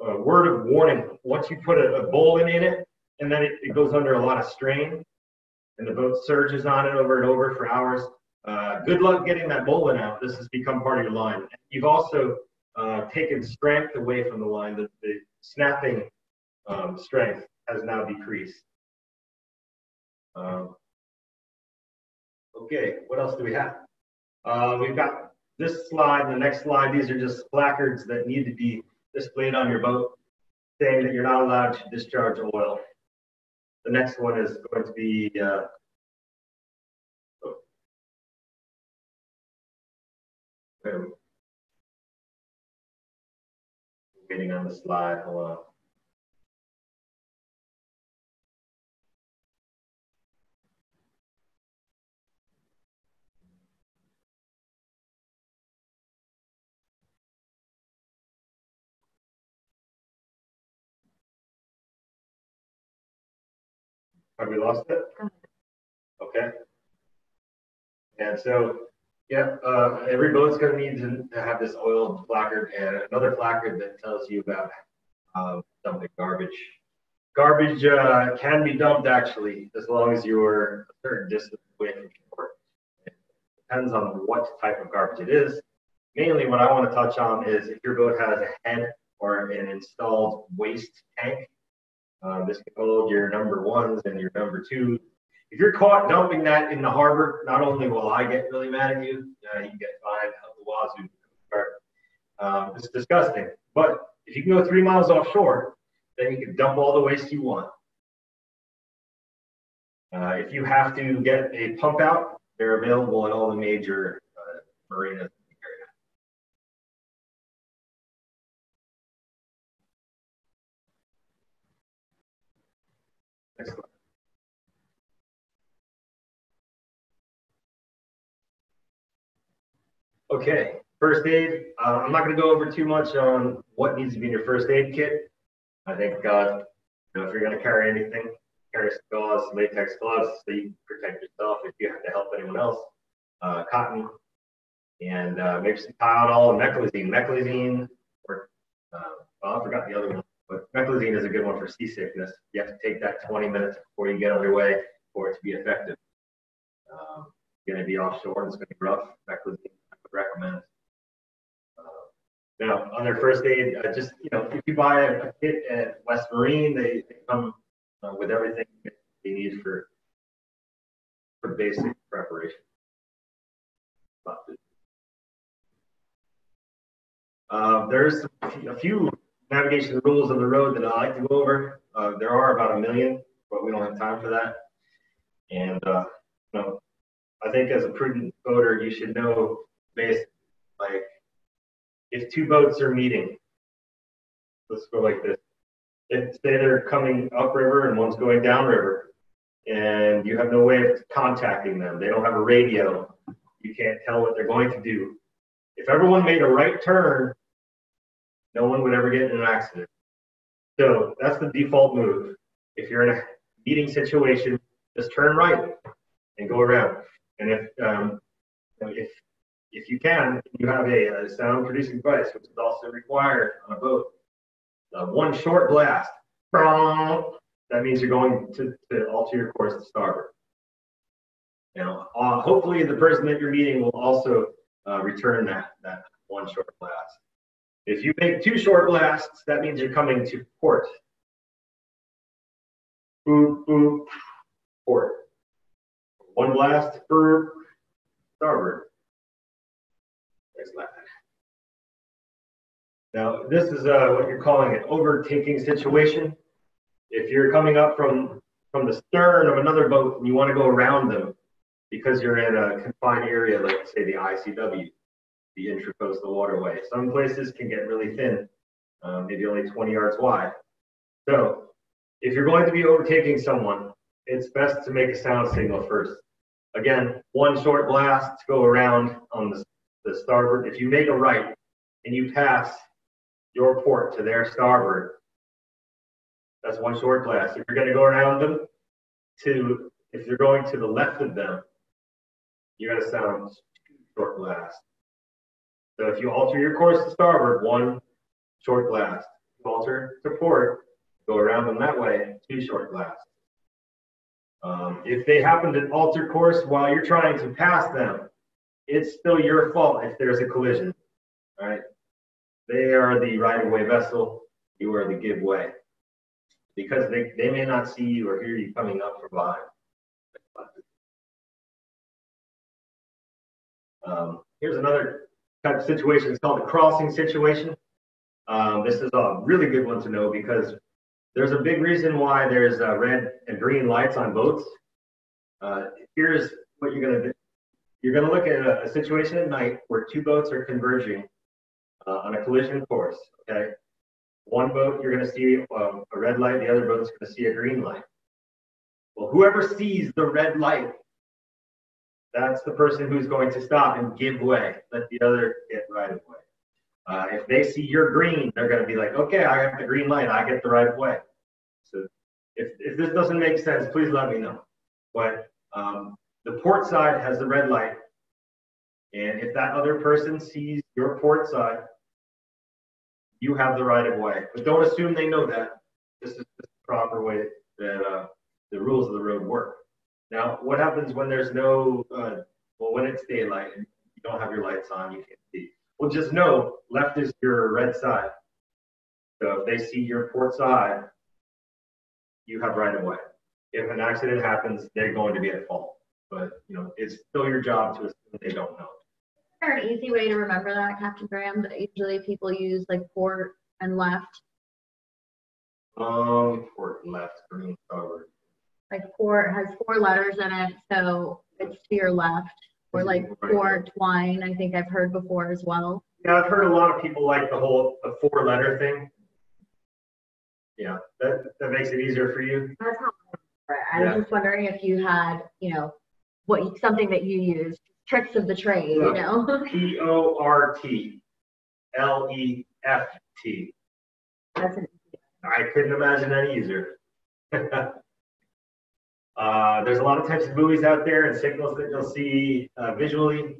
A word of warning, once you put a, a bowline in it and then it, it, goes under a lot of strain and the boat surges on it over and over for hours, uh, good luck getting that bowline out. This has become part of your line. You've also uh, taken strength away from the line. The, the snapping um, strength has now decreased. Um, okay, what else do we have? Uh, we've got this slide and the next slide. These are just placards that need to be displayed on your boat saying that you're not allowed to discharge oil. The next one is going to be uh, on the slide. Hold on. Have we lost it? Okay. And so, yeah, uh, every boat's going to need to have this oil placard and another placard that tells you about uh, dumping garbage. Garbage uh, can be dumped actually, as long as you're a certain distance away from shore. It depends on what type of garbage it is. Mainly, what I want to touch on is if your boat has a head or an installed waste tank. Uh, this can hold your number ones and your number twos if you're caught dumping that in the harbor, not only will I get really mad at you, uh, you get fined out the wazoo. Um, it's disgusting. But if you can go three miles offshore, then you can dump all the waste you want. Uh, if you have to get a pump out, they're available at all the major uh, marinas. Okay, first aid. Uh, I'm not going to go over too much on what needs to be in your first aid kit. I think uh, you know, if you're going to carry anything, carry gauze, latex gloves so you protect yourself if you have to help anyone else. Uh, cotton and uh, maybe some Tylenol and meclizine. Meclizine, or uh, well, I forgot the other one, but meclizine is a good one for seasickness. You have to take that 20 minutes before you get on your way for it to be effective. Um, going to be offshore and it's going to be rough. Meclizine recommend. Uh, now, on their first aid, uh, just you know, if you buy a, a kit at West Marine, they, they come uh, with everything they need for for basic preparation. Uh, there's a few navigation rules on the road that I like to go over. Uh, there are about a million, but we don't have time for that. And uh, you know, I think as a prudent boater, you should know based like if two boats are meeting, let's go like this. If say they're coming upriver and one's going downriver, and you have no way of contacting them, they don't have a radio, you can't tell what they're going to do. If everyone made a right turn, no one would ever get in an accident. So that's the default move. If you're in a meeting situation, just turn right and go around. And if um, if if you can, you have a, a sound producing device, which is also required on a boat. Uh, one short blast, that means you're going to, to alter your course to starboard. Now, uh, hopefully the person that you're meeting will also uh, return that, that one short blast. If you make two short blasts, that means you're coming to port. Boop, boop, port. One blast, per starboard. Now, this is uh, what you're calling an overtaking situation. If you're coming up from, from the stern of another boat and you want to go around them because you're in a confined area, like say the ICW, the intracoastal waterway. Some places can get really thin, um, maybe only 20 yards wide. So if you're going to be overtaking someone, it's best to make a sound signal first. Again, one short blast to go around on the the starboard, if you make a right and you pass your port to their starboard, that's one short blast. If you're going to go around them to, if you're going to the left of them, you got to sound short blast. So if you alter your course to starboard, one short blast. Alter to port, go around them that way, two short blasts. Um, if they happen to alter course while you're trying to pass them, it's still your fault if there's a collision, right? They are the right-of-way vessel, you are the give way. Because they, they may not see you or hear you coming up from behind. Um, here's another type of situation. It's called the crossing situation. Um, this is a really good one to know because there's a big reason why there's uh, red and green lights on boats. Uh, here's what you're going to do. you're going to look at a, a, situation at night where two boats are converging uh, on a collision course, okay? One boat, you're going to see um, a red light, the other boat's going to see a green light. Well, whoever sees the red light, that's the person who's going to stop and give way, let the other get right of way. Uh, if they see you're green, they're going to be like, okay, I got the green light, I get the right of way. So if, if this doesn't make sense, please let me know. But um, the port side has the red light. And if that other person sees your port side, you have the right of way. But don't assume they know that. This is the proper way that uh, the rules of the road work. Now, what happens when there's no, uh, well, when it's daylight and you don't have your lights on, you can't see. Well, just know left is your red side. So if they see your port side, you have right of way. If an accident happens, they're going to be at fault. But you know, it's still your job to assume they don't know. Is there an easy way to remember that, Captain Graham? That usually people use like port and left. Um, port left, green covered. Like port has four letters in it, so it's to your left. Or like Right. port wine, I think I've heard before as well. Yeah, I've heard a lot of people like the whole the four letter thing. Yeah, that that makes it easier for you. That's how I. I Yeah. was just wondering if you had, you know, what something that you use, tricks of the trade, you know. P O R T L E F T. That's an I couldn't imagine any easier. uh, there's a lot of types of buoys out there and signals that you'll see uh, visually.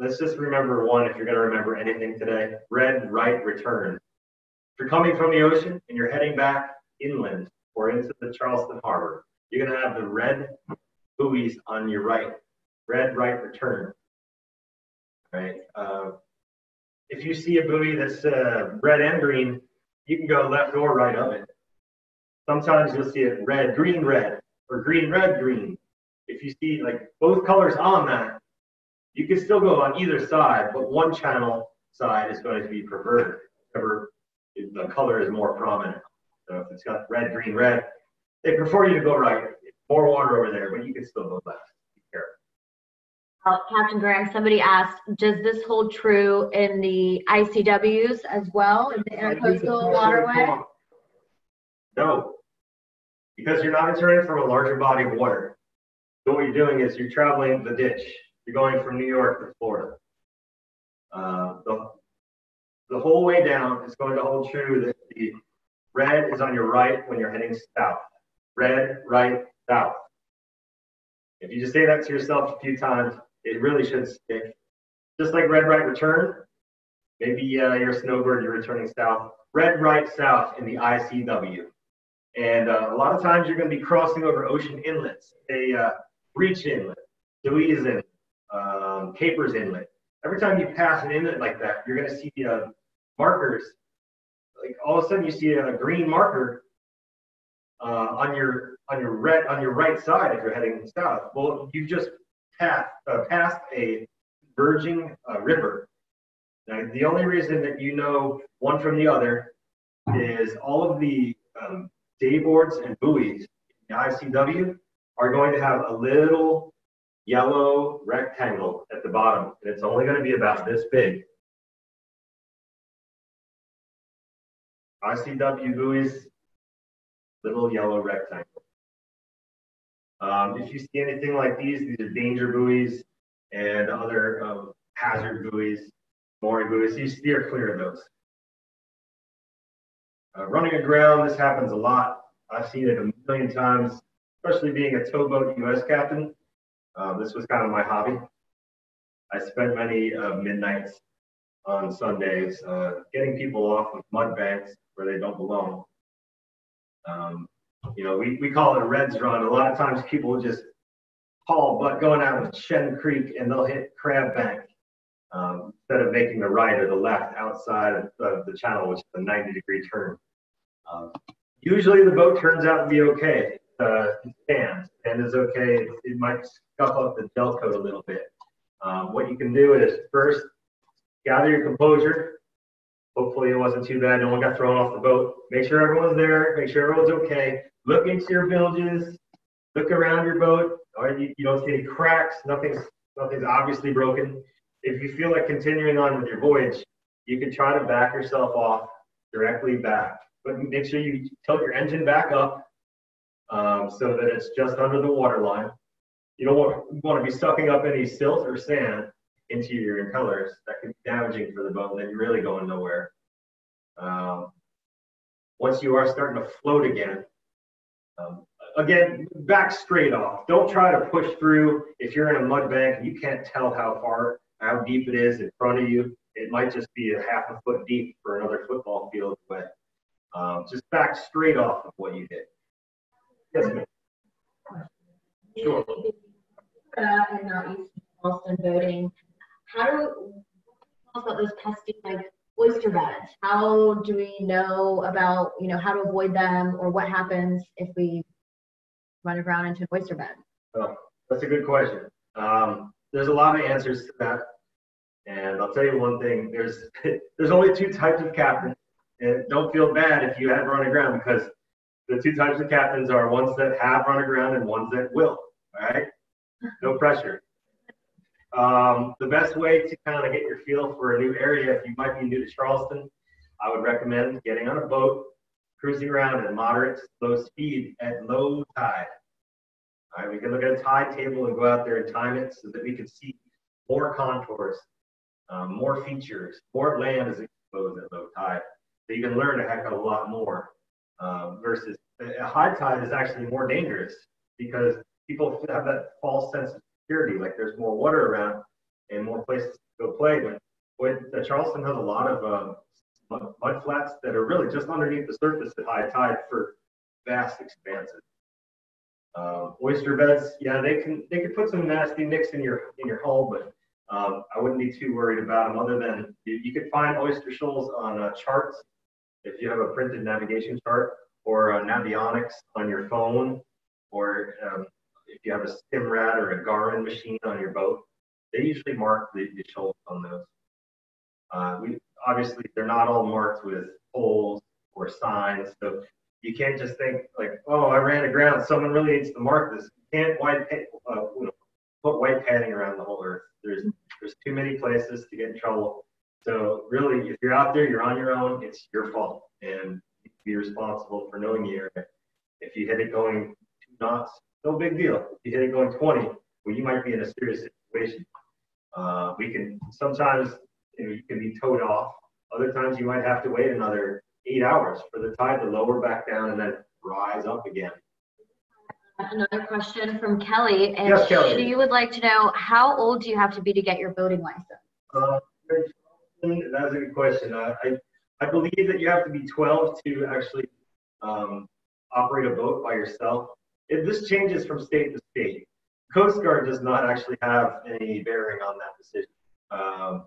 Let's just remember one if you're going to remember anything today red right return. If you're coming from the ocean and you're heading back inland or into the Charleston Harbor, you're going to have the red buoys on your right, red right return. Right. Uh, if you see a buoy that's uh, red and green, you can go left or right of it. Sometimes you'll see it red, green, red, or green, red, green. If you see like both colors on that, you can still go on either side, but one channel side is going to be preferred. Whatever the color is more prominent. So if it's got red, green, red, they prefer you to go right. More water over there, but you can still go left. Be careful. Uh, Captain Graham, somebody asked, does this hold true in the ICWs as well, in the intercoastal waterway? No, because you're not returning from a larger body of water. So what you're doing is you're traveling the ditch. You're going from New York to Florida. Uh, the, the whole way down is going to hold true that the red is on your right when you're heading south. Red, right, south. If you just say that to yourself a few times, it really should stick. Just like red, right, return. Maybe uh, you're a snowbird, you're returning south. Red, right, south in the ICW. And uh, a lot of times you're going to be crossing over ocean inlets, a uh, Breach Inlet, Dewees Inlet, um, Capers Inlet. Every time you pass an inlet like that, you're going to see uh, markers. Like all of a sudden, you see a green marker uh, on your on your red on your right side if you're heading south. Well, you've just passed uh, passed a verging uh, river. Now, the only reason that you know one from the other is all of the um, dayboards and buoys in the ICW are going to have a little yellow rectangle at the bottom, and it's only going to be about this big. ICW buoys, little yellow rectangle. Um, if you see anything like these, these are danger buoys and other um, hazard buoys, mooring buoys. You steer clear of those. Uh, running aground, this happens a lot. I've seen it a million times, especially being a TowBoatUS captain. Uh, this was kind of my hobby. I spent many uh, midnights on Sundays uh, getting people off of mud banks where they don't belong. Um, you know, we, we call it a Reds run. A lot of times people just haul butt going out of Shem Creek and they'll hit Crab Bank um, instead of making the right or the left outside of, the channel, which is a 90 degree turn. Um, usually the boat turns out to be okay. Uh, it stands and is okay. It, might scuff up the gel coat a little bit. Um, what you can do is first gather your composure. Hopefully it wasn't too bad. No one got thrown off the boat. Make sure everyone's there. Make sure everyone's okay. Look into your bilges. Look around your boat. Or you, you don't see any cracks. Nothing's nothing's obviously broken. If you feel like continuing on with your voyage, you can try to back yourself off directly back. But make sure you tilt your engine back up um, so that it's just under the water line. You don't want, want to be sucking up any silt or sand into your impellers. That could be damaging for the boat, and then you're really going nowhere. Um, once you are starting to float again, Um, again, back straight off. Don't try to push through. If you're in a mud bank you can't tell how far, how deep it is in front of you, it might just be a half a foot deep for another football field but Um, just back straight off of what you hit. Yes, ma'am. Sure. Uh, and not used to Charleston boating. How do tell us about those pesky like oyster beds? How do we know about you know how to avoid them or what happens if we run around into an oyster bed? Oh, that's a good question. Um, there's a lot of answers to that, and I'll tell you one thing: there's there's only two types of captains, and don't feel bad if you have run aground because the two types of captains are ones that have run aground and ones that will. All right, no pressure. Um, the best way to kind of get your feel for a new area, if you might be new to Charleston, I would recommend getting on a boat, cruising around at moderate slow speed at low tide. All right, we can look at a tide table and go out there and time it so that we can see more contours, um, more features, more land is exposed at low tide. So you can learn a heck of a lot more um, versus a high tide is actually more dangerous because people have that false sense of security, like there's more water around and more places to go play. But when, the Charleston has a lot of um, mud, mud flats that are really just underneath the surface at high tide for vast expanses. Um, oyster beds, yeah, they can they can put some nasty nicks in your in your hull, but um, I wouldn't be too worried about them. Other than you, you could find oyster shoals on uh, charts if you have a printed navigation chart or uh, Navionics on your phone, or um, if you have a Simrad or a Garmin machine on your boat, they usually mark the, the shoals on those. Uh, we obviously they're not all marked with holes or signs, so you can't just think like, oh, I ran aground. Someone really needs to mark this. You can't white uh, you know, put white padding around the whole earth. There's there's too many places to get in trouble. So really, if you're out there, you're on your own. It's your fault, and be responsible for knowing the area. If you hit it going two knots, no big deal. If you hit it going 20, well, you might be in a serious situation. Uh, we can sometimes you, know, you can be towed off. Other times you might have to wait another eight hours for the tide to lower back down and then rise up again. Another question from Kelly, and yes, Kelly. she would like to know how old do you have to be to get your boating license? Uh, that's a good question. I, I, I believe that you have to be 12 to actually um, operate a boat by yourself. If this changes from state to state. Coast Guard does not actually have any bearing on that decision. Um,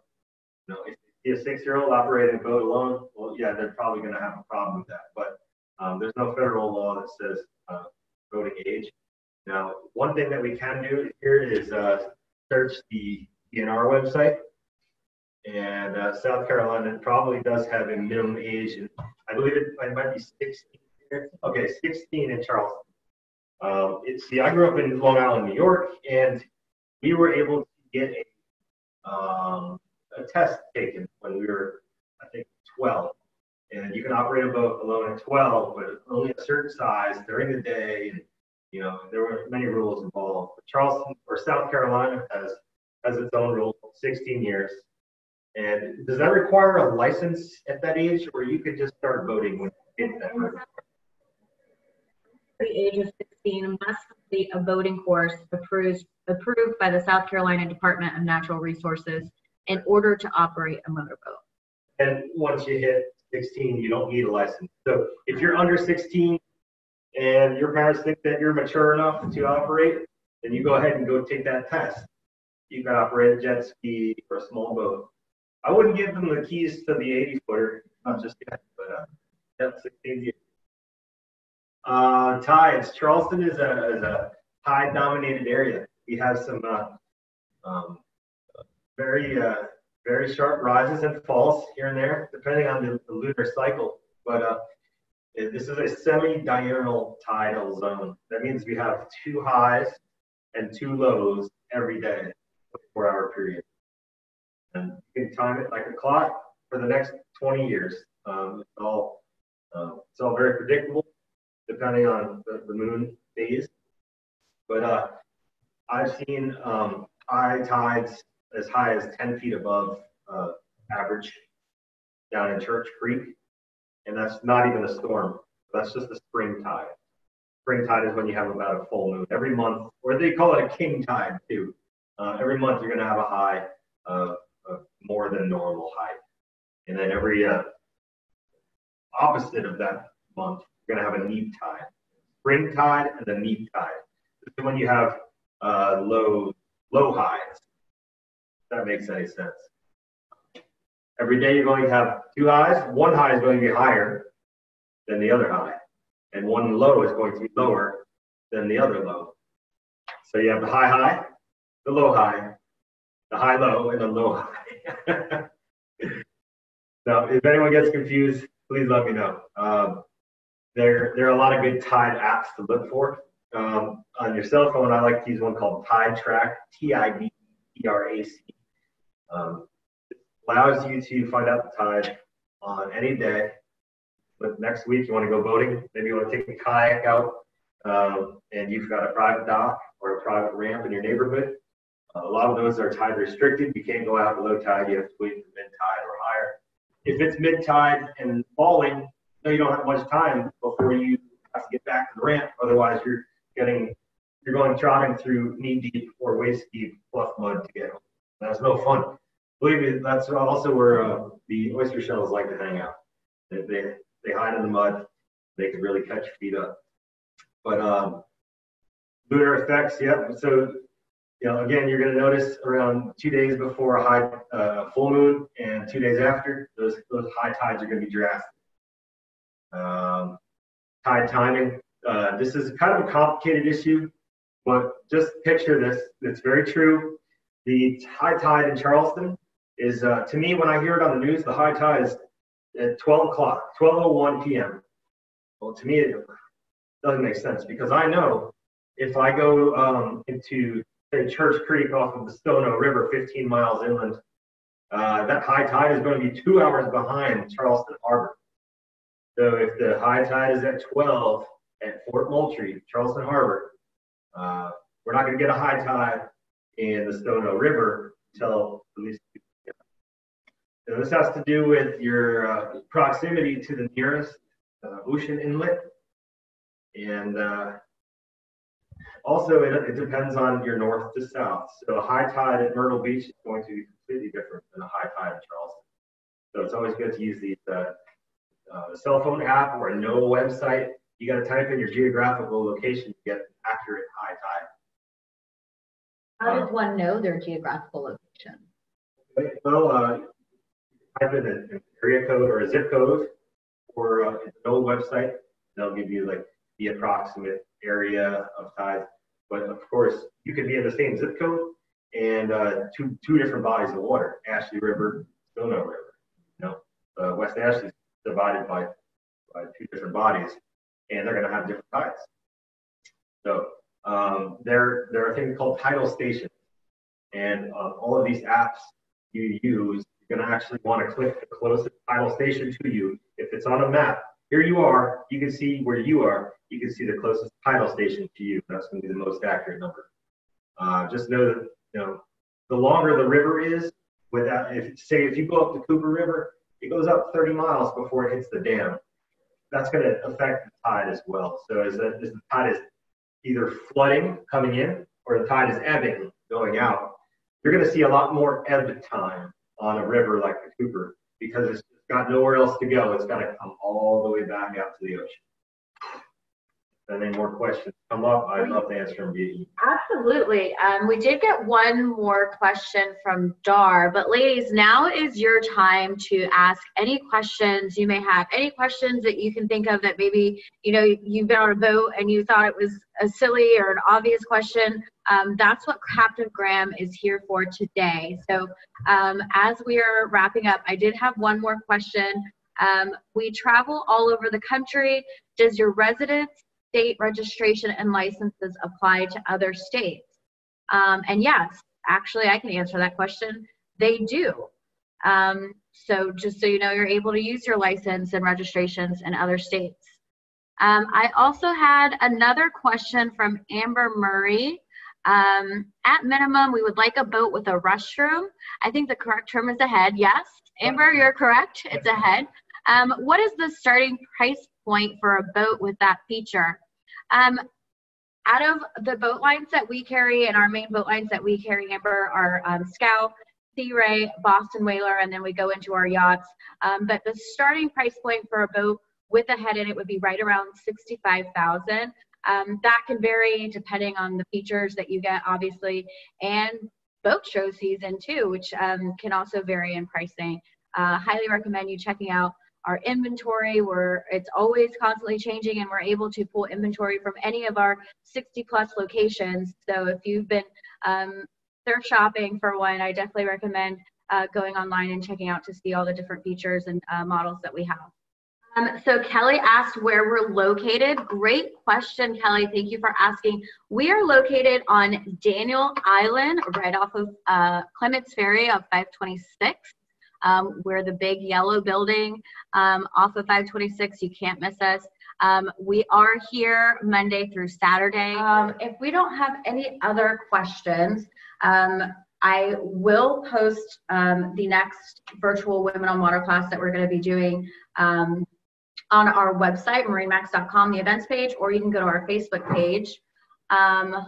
you know, if a six-year-old operating a boat alone, well, yeah, they're probably going to have a problem with that. But um, there's no federal law that says uh, voting age. Now, one thing that we can do here is uh, search the DNR website. And uh, South Carolina probably does have a minimum age. And I believe it, it might be 16. Okay, 16 in Charleston. Um, it's see, I grew up in Long Island, New York, and we were able to get a, um, a test taken when we were, I think, 12. And you can operate a boat alone at 12, but only a certain size during the day. And, you know, there were many rules involved. But Charleston or South Carolina has has its own rules, 16 years. And does that require a license at that age, or you could just start boating when you get that? The age of 16 must complete a boating course approved approved by the South Carolina Department of Natural Resources in order to operate a motorboat. And once you hit 16, you don't need a license. So if you're under 16 and your parents think that you're mature enough to operate, then you go ahead and go take that test. You can operate a jet ski or a small boat. I wouldn't give them the keys to the 80 footer, not just yet, but uh, that's 16 years. Uh, tides. Charleston is a, is a tide dominated area. We have some uh, um, very uh, very sharp rises and falls here and there, depending on the, the lunar cycle. But uh, this is a semi-diurnal tidal zone. That means we have two highs and two lows every day, four-hour period. And you can time it like a clock for the next 20 years. Um, it's all uh, it's all very predictable, depending on the, the moon phase. But uh, I've seen um, high tides as high as 10 feet above uh, average down in Church Creek. And that's not even a storm. That's just a spring tide. spring tide is when you have about a full moon every month, or they call it a king tide too. Uh, every month you're going to have a high of, of, more than normal height, and then every uh, opposite of that month you're going to have a neap tide, spring tide, and the neap tide. This is when you have uh, low low highs. That makes any sense. Every day you're going to have two highs. One high is going to be higher than the other high, and one low is going to be lower than the other low. So you have the high high, the low high, the high low, and the low high. now, if anyone gets confused, please let me know. Um, there, there are a lot of good tide apps to look for. Um, on your cell phone, I like to use one called Tide Track, T I D E R A C. Um, allows you to find out the tide on any day. But next week, you want to go boating, maybe you want to take a kayak out, um, and you've got a private dock or a private ramp in your neighborhood. Uh, a lot of those are tide restricted. You can't go out at low tide. You have to wait for mid tide or higher. If it's mid tide and falling, no, you don't have much time before you have to get back to the ramp. Otherwise, you're getting you're going trotting through knee deep or waist deep pluff mud to get home. That's no fun. Believe me, that's also where uh, the oyster shells like to hang out. They, they, they hide in the mud. They can really catch your feet up. But um, lunar effects, yep. So, you know, again, you're going to notice around two days before a high uh, full moon and two days after, those, those high tides are going to be drastic. Um, tide timing, uh, this is kind of a complicated issue, but just picture this. It's very true. The high tide in Charleston is, uh, to me, when I hear it on the news, the high tide is at 12 o'clock, 12.01 p.m. Well, to me, it doesn't make sense because I know if I go um, into, say, Church Creek off of the Stono River, 15 miles inland, uh, that high tide is going to be two hours behind Charleston Harbor. So if the high tide is at 12 at Fort Moultrie, Charleston Harbor, uh, we're not going to get a high tide in the Stono River until at least. So this has to do with your uh, proximity to the nearest uh, ocean inlet, and uh, also it, it, depends on your north to south. So a high tide at Myrtle Beach is going to be completely different than a high tide in Charleston. So it's always good to use the uh, uh, cell phone app or a NOAA website. You got to type in your geographical location to get accurate high tide. How does one know their geographical location? Well, uh, type in an area code or a zip code or uh, the NOAA website. They'll give you like the approximate area of tide. But of course, you could be in the same zip code and uh, two two different bodies of water: Ashley River, Stono River. You know, uh, West Ashley is divided by by two different bodies, and they're going to have different tides. So um, there there are things called tidal stations, and uh, all of these apps you use, going to actually want to click the closest tidal station to you. If it's on a map, here you are, you can see where you are. You can see the closest tidal station to you. That's going to be the most accurate number. Uh, just know that you know the longer the river is, without if say if you go up the Cooper River, it goes up 30 miles before it hits the dam. That's going to affect the tide as well. So as, the, as the tide is either flooding coming in or the tide is ebbing going out, you're going to see a lot more ebb time on a river like the Cooper because it's got nowhere else to go. It's got to come all the way back out to the ocean any more questions come up, I'd love to answer them. Absolutely. Um, we did get one more question from Dar, but ladies, now is your time to ask any questions you may have. Any questions that you can think of that maybe you know you've been on a boat and you thought it was a silly or an obvious question. Um, that's what Captain Graham is here for today. So um, as we are wrapping up, I did have one more question. Um, we travel all over the country. Does your residence state registration and licenses apply to other states? Um, and yes, actually, I can answer that question. They do. Um, so just so you know, you're able to use your license and registrations in other states. Um, I also had another question from Amber Murray. Um, at minimum, we would like a boat with a restroom. I think the correct term is ahead. Yes, Amber, you're correct. It's ahead. Um, what is the starting price point for a boat with that feature? Um, out of the boat lines that we carry and our main boat lines that we carry, Amber, are um, Sea Ray, Boston Whaler, and then we go into our yachts. Um, but the starting price point for a boat with a head in it would be right around 65,000. Um, that can vary depending on the features that you get, obviously, and boat show season too, which um, can also vary in pricing. Uh, highly recommend you checking out our inventory where it's always constantly changing and we're able to pull inventory from any of our 60 plus locations. So if you've been um, shopping for one, I definitely recommend uh, going online and checking out to see all the different features and uh, models that we have. Um, so Kelly asked where we're located. Great question, Kelly. Thank you for asking. We are located on Daniel Island, right off of uh, Clements Ferry of 526. Um, we're the big yellow building um, off of 526. You can't miss us. Um, we are here Monday through Saturday. Um, if we don't have any other questions, um, I will post um, the next virtual Women on Water class that we're going to be doing on our website, marinemax.com, the events page, or you can go to our Facebook page. Um,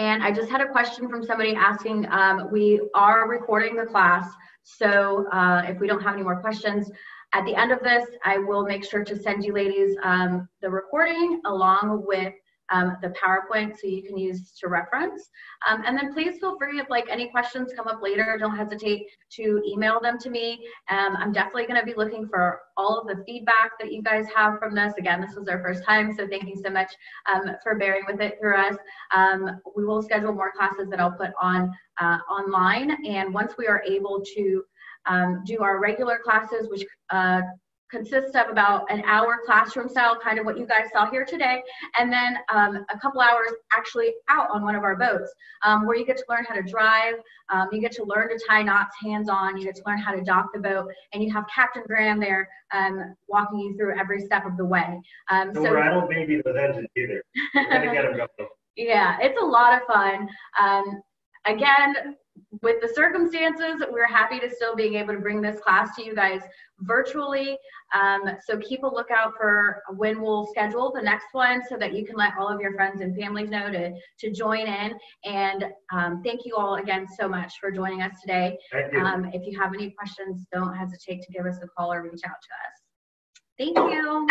And I just had a question from somebody asking, um, we are recording the class. So uh, if we don't have any more questions, at the end of this, I will make sure to send you ladies um, the recording along with um, the PowerPoint so you can use to reference. Um, and then please feel free if like any questions come up later, don't hesitate to email them to me. Um, I'm definitely gonna be looking for all of the feedback that you guys have from this. Again, this was our first time, so thank you so much um, for bearing with it through us. Um, we will schedule more classes that I'll put on uh, online. And once we are able to um, do our regular classes, which uh, consists of about an hour classroom style, kind of what you guys saw here today, and then um, a couple hours actually out on one of our boats um, where you get to learn how to drive, um, you get to learn to tie knots hands on, you get to learn how to dock the boat, and you have Captain Graham there um, walking you through every step of the way. Um, so, I don't baby those engines either. We're gonna get them going. Yeah, it's a lot of fun. Um, again, with the circumstances, we're happy to still being able to bring this class to you guys virtually. Um, so keep a lookout for when we'll schedule the next one so that you can let all of your friends and families know to, to join in. And um, thank you all again so much for joining us today. Thank you. Um, if you have any questions, don't hesitate to give us a call or reach out to us. Thank you.